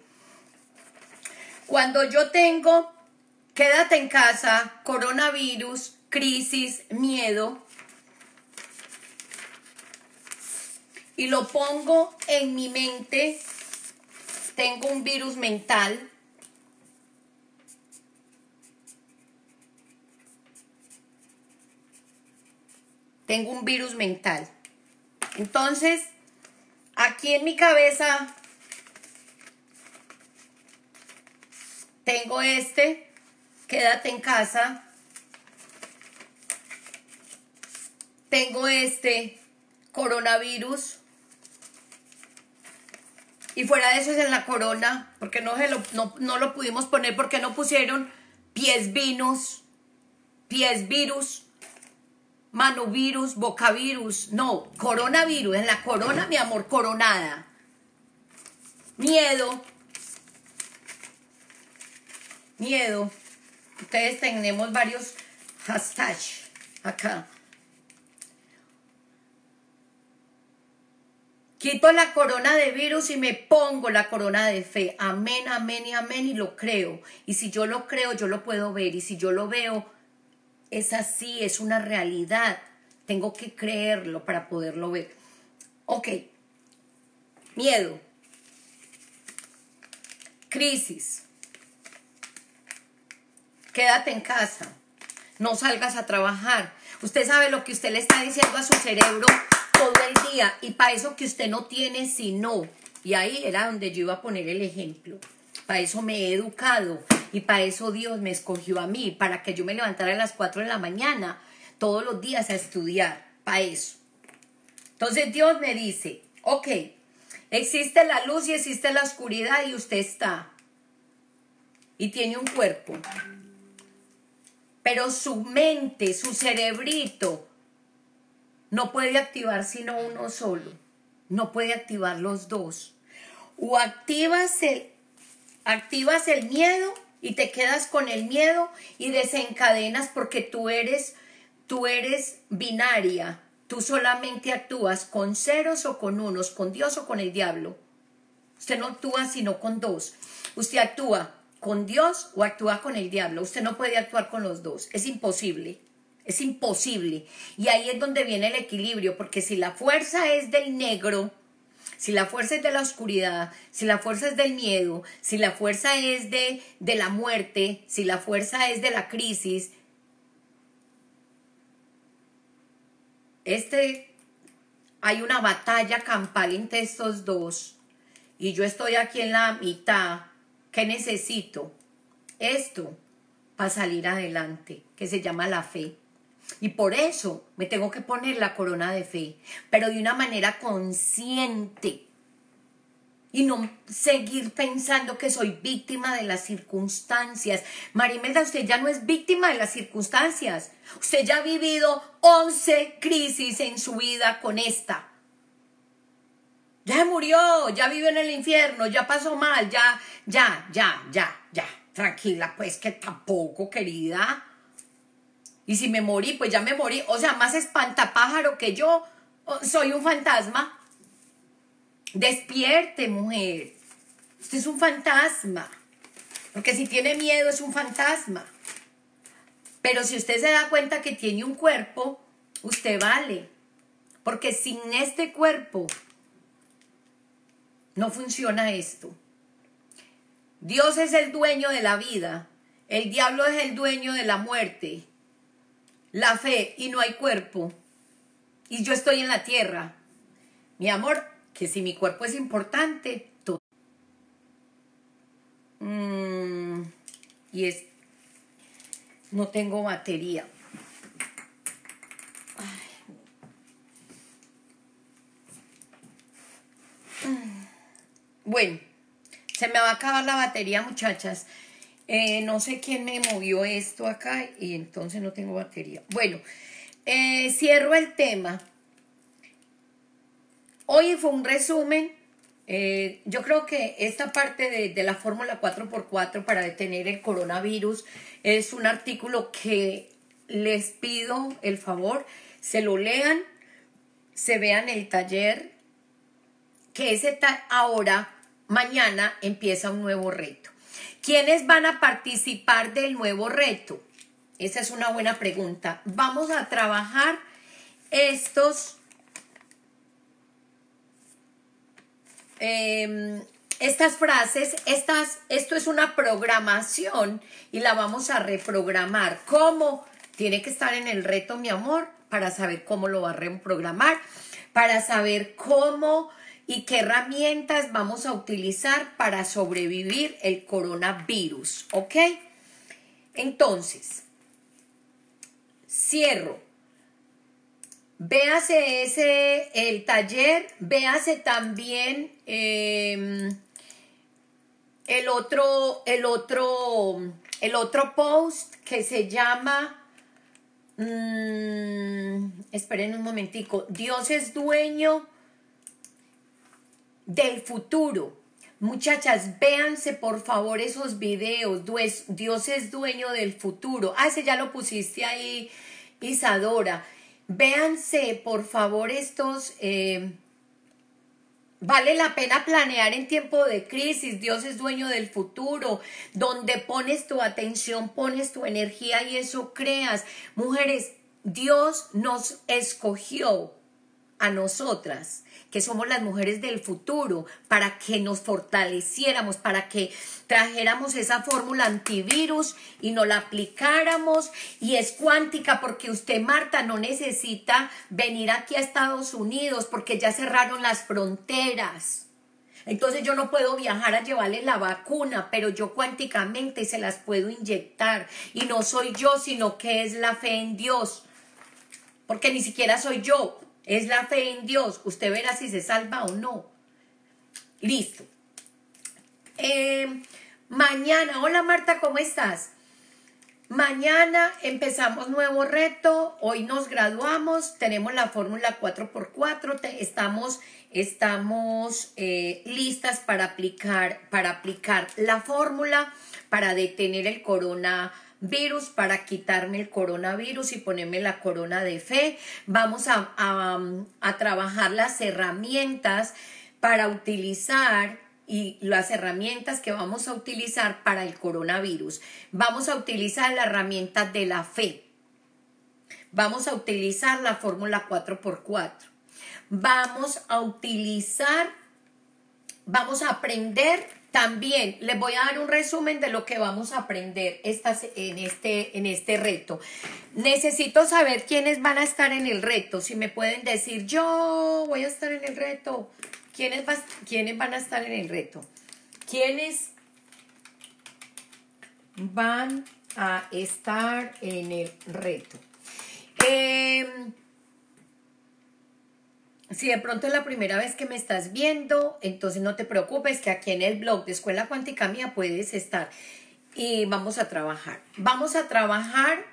Cuando yo tengo, quédate en casa, coronavirus, crisis, miedo, y lo pongo en mi mente, tengo un virus mental, tengo un virus mental. Entonces, aquí en mi cabeza tengo este, quédate en casa, tengo este coronavirus. Y fuera de eso es en la corona, porque no, lo, no, lo pudimos poner, porque no pusieron pies vinos, pies virus, mano virus, boca virus. No, coronavirus, en la corona, mi amor, coronada. Miedo. Miedo. Ustedes tenemos varios hashtag acá. Quito la corona de virus y me pongo la corona de fe. Amén, amén y amén y lo creo. Y si yo lo creo, yo lo puedo ver. Y si yo lo veo, es así, es una realidad. Tengo que creerlo para poderlo ver. Ok. Miedo. Crisis. Quédate en casa. No salgas a trabajar. Usted sabe lo que usted le está diciendo a su cerebro todo el día y para eso que usted no tiene sino. Y ahí era donde yo iba a poner el ejemplo. Para eso me he educado y para eso Dios me escogió a mí, para que yo me levantara a las 4 de la mañana todos los días a estudiar, para eso. Entonces Dios me dice, ok, existe la luz y existe la oscuridad y usted está. Y tiene un cuerpo. Pero su mente, su cerebrito, no puede activar sino uno solo. No puede activar los dos. O activas el, activas el miedo y te quedas con el miedo y desencadenas porque tú eres, tú eres binaria. Tú solamente actúas con ceros o con unos, con Dios o con el diablo. Usted no actúa sino con dos. Usted actúa con Dios o actúa con el diablo. Usted no puede actuar con los dos. Es imposible. Es imposible. Y ahí es donde viene el equilibrio, porque si la fuerza es del negro, si la fuerza es de la oscuridad, si la fuerza es del miedo, si la fuerza es de, de la muerte, si la fuerza es de la crisis, este, hay una batalla campal entre estos dos y yo estoy aquí en la mitad. ¿Qué necesito? Esto para salir adelante, que se llama la fe. Y por eso me tengo que poner la corona de fe, pero de una manera consciente. Y no seguir pensando que soy víctima de las circunstancias. Marimelda, usted ya no es víctima de las circunstancias. Usted ya ha vivido 11 crisis en su vida con esta. Ya murió, ya vive en el infierno, ya pasó mal, ya, ya, ya, ya, ya. Tranquila, pues que tampoco, querida. Y si me morí, pues ya me morí. O sea, más espantapájaro que yo, soy un fantasma. Despierte, mujer. Usted es un fantasma. Porque si tiene miedo es un fantasma. Pero si usted se da cuenta que tiene un cuerpo, usted vale. Porque sin este cuerpo no funciona esto. Dios es el dueño de la vida. El diablo es el dueño de la muerte la fe y no hay cuerpo, y yo estoy en la tierra, mi amor, que si mi cuerpo es importante, todo. Mm, y es, no tengo batería. Bueno, se me va a acabar la batería, muchachas. Eh, no sé quién me movió esto acá y entonces no tengo batería. Bueno, eh, cierro el tema. Hoy fue un resumen. Eh, yo creo que esta parte de, la fórmula 4x4 para detener el coronavirus es un artículo que les pido el favor, se lo lean, se vean el taller, que ese ahora, mañana empieza un nuevo reto. ¿Quiénes van a participar del nuevo reto? Esa es una buena pregunta. Vamos a trabajar estos, em, estas frases, estas, esto es una programación y la vamos a reprogramar. ¿Cómo? Tiene que estar en el reto, mi amor, para saber cómo lo va a reprogramar, para saber cómo y qué herramientas vamos a utilizar para sobrevivir el coronavirus, ¿ok? Entonces, cierro. Véase ese, el taller, véase también em, el otro, el otro, el otro post que se llama, mm, esperen un momentico, Dios es dueño del futuro. Muchachas, véanse por favor esos videos. Dios es dueño del futuro. Ah, ese ya lo pusiste ahí, Isadora. Véanse por favor estos... Eh, Vale la pena planear en tiempo de crisis. Dios es dueño del futuro. Donde pones tu atención, pones tu energía y eso creas. Mujeres, Dios nos escogió a nosotras que somos las mujeres del futuro, para que nos fortaleciéramos, para que trajéramos esa fórmula antivirus y nos la aplicáramos. Y es cuántica porque usted, Marta, no necesita venir aquí a Estados Unidos porque ya cerraron las fronteras. Entonces yo no puedo viajar a llevarle la vacuna, pero yo cuánticamente se las puedo inyectar. Y no soy yo, sino que es la fe en Dios. Porque ni siquiera soy yo, es la fe en Dios. Usted verá si se salva o no. Listo. Eh, mañana, hola Marta, ¿cómo estás? Mañana empezamos nuevo reto, hoy nos graduamos, tenemos la fórmula 4x4, estamos, estamos eh, listas para aplicar, para aplicar la fórmula para detener el corona virus para quitarme el coronavirus y ponerme la corona de fe. Vamos a, a, trabajar las herramientas para utilizar y las herramientas que vamos a utilizar para el coronavirus. Vamos a utilizar la herramienta de la fe. Vamos a utilizar la fórmula 4x4. Vamos a utilizar, vamos a aprender también les voy a dar un resumen de lo que vamos a aprender estas, en, este, en este reto. Necesito saber quiénes van a estar en el reto. Si me pueden decir, yo voy a estar en el reto. ¿Quiénes, quiénes van a estar en el reto? ¿Quiénes van a estar en el reto? Eh, si de pronto es la primera vez que me estás viendo, entonces no te preocupes que aquí en el blog de Escuela Cuántica Mía puedes estar y vamos a trabajar. Vamos a trabajar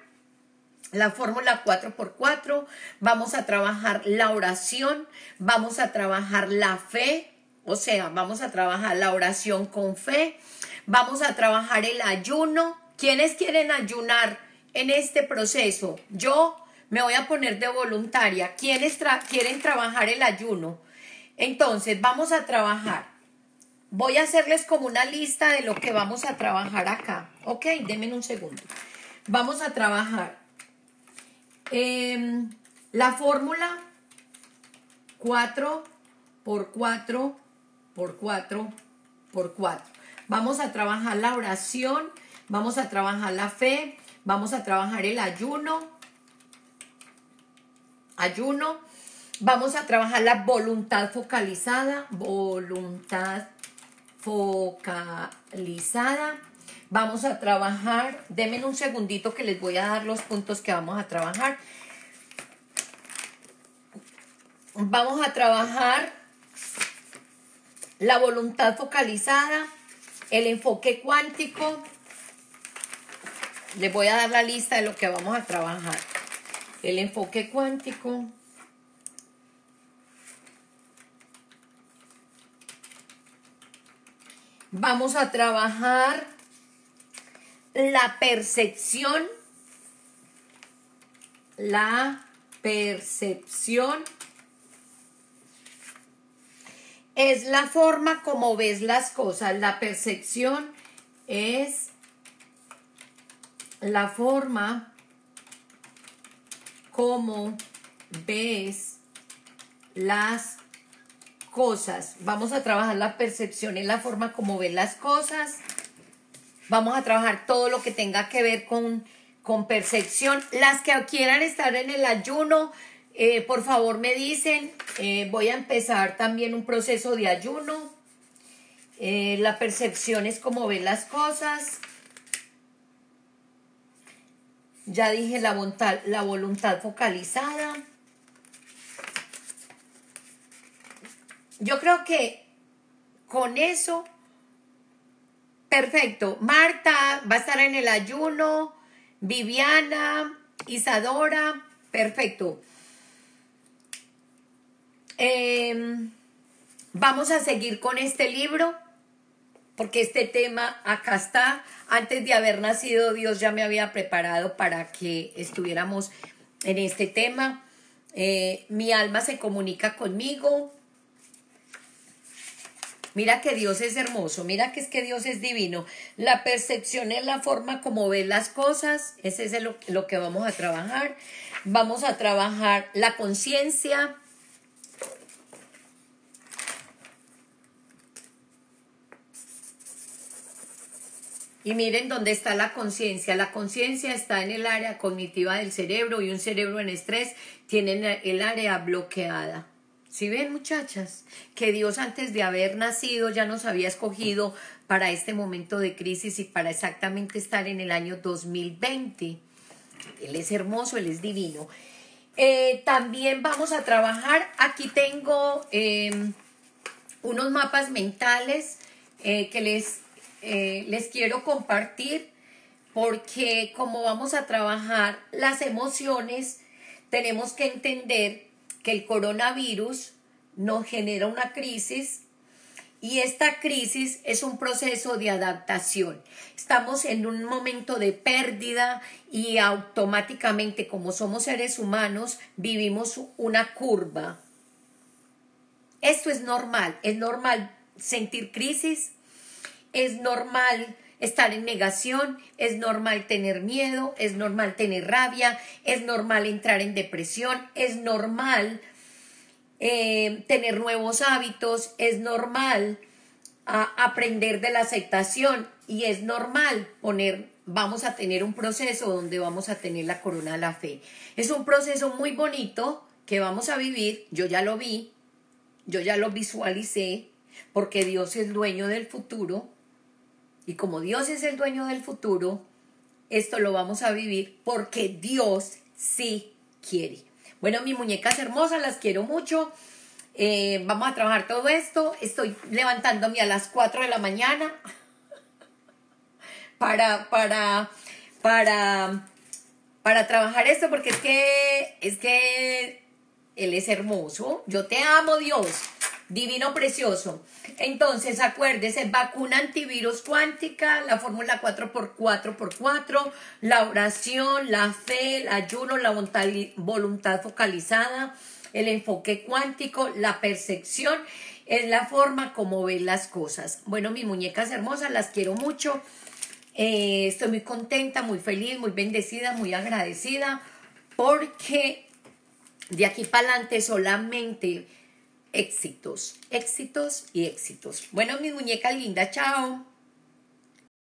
la fórmula 4x4, vamos a trabajar la oración, vamos a trabajar la fe, o sea, vamos a trabajar la oración con fe, vamos a trabajar el ayuno. ¿Quiénes quieren ayunar en este proceso? Yo me voy a poner de voluntaria. ¿Quiénes quieren trabajar el ayuno? Entonces, vamos a trabajar. Voy a hacerles como una lista de lo que vamos a trabajar acá. Ok, denme un segundo. Vamos a trabajar em, la fórmula 4 por 4 por 4 por 4. Vamos a trabajar la oración, vamos a trabajar la fe, vamos a trabajar el ayuno, ayuno. Vamos a trabajar la voluntad focalizada, voluntad focalizada. Vamos a trabajar, denme un segundito que les voy a dar los puntos que vamos a trabajar. Vamos a trabajar la voluntad focalizada, el enfoque cuántico. Les voy a dar la lista de lo que vamos a trabajar el enfoque cuántico. Vamos a trabajar la percepción, la percepción es la forma como ves las cosas. La percepción es la forma cómo ves las cosas. Vamos a trabajar la percepción en la forma como ves las cosas. Vamos a trabajar todo lo que tenga que ver con, con percepción. Las que quieran estar en el ayuno, eh, por favor me dicen. Eh, voy a empezar también un proceso de ayuno. Eh, la percepción es como ves las cosas. Ya dije la voluntad, la voluntad focalizada. Yo creo que con eso, perfecto. Marta va a estar en el ayuno, Viviana, Isadora, perfecto. Em, vamos a seguir con este libro. Porque este tema acá está. Antes de haber nacido, Dios ya me había preparado para que estuviéramos en este tema. Eh, mi alma se comunica conmigo. Mira que Dios es hermoso, mira que es que Dios es divino. La percepción es la forma como ves las cosas, ese es lo, lo que vamos a trabajar. Vamos a trabajar la conciencia, Y miren dónde está la conciencia. La conciencia está en el área cognitiva del cerebro y un cerebro en estrés tiene el área bloqueada. Si ven muchachas, que Dios antes de haber nacido ya nos había escogido para este momento de crisis y para exactamente estar en el año 2020. Él es hermoso, Él es divino. Eh, también vamos a trabajar, aquí tengo em, unos mapas mentales eh, que les eh, les quiero compartir porque como vamos a trabajar las emociones, tenemos que entender que el coronavirus nos genera una crisis y esta crisis es un proceso de adaptación. Estamos en un momento de pérdida y automáticamente como somos seres humanos vivimos una curva. Esto es normal, es normal sentir crisis, es normal estar en negación, es normal tener miedo, es normal tener rabia, es normal entrar en depresión, es normal eh, tener nuevos hábitos, es normal aprender de la aceptación y es normal poner, vamos a tener un proceso donde vamos a tener la corona de la fe. Es un proceso muy bonito que vamos a vivir, yo ya lo vi, yo ya lo visualicé, porque Dios es dueño del futuro, y como Dios es el dueño del futuro, esto lo vamos a vivir porque Dios sí quiere. Bueno, mis muñecas hermosas, las quiero mucho. Eh, vamos a trabajar todo esto. Estoy levantándome a las 4 de la mañana [LAUGHS] para, para, para, para trabajar esto porque es que, es que Él es hermoso. Yo te amo, Dios. Divino precioso. Entonces, acuérdese, vacuna antivirus cuántica, la fórmula 4x4x4, la oración, la fe, el ayuno, la voluntad focalizada, el enfoque cuántico, la percepción, es la forma como ven las cosas. Bueno, mis muñecas hermosas, las quiero mucho. Eh, estoy muy contenta, muy feliz, muy bendecida, muy agradecida, porque de aquí para adelante solamente éxitos, éxitos y éxitos. Bueno, mi muñeca linda, chao.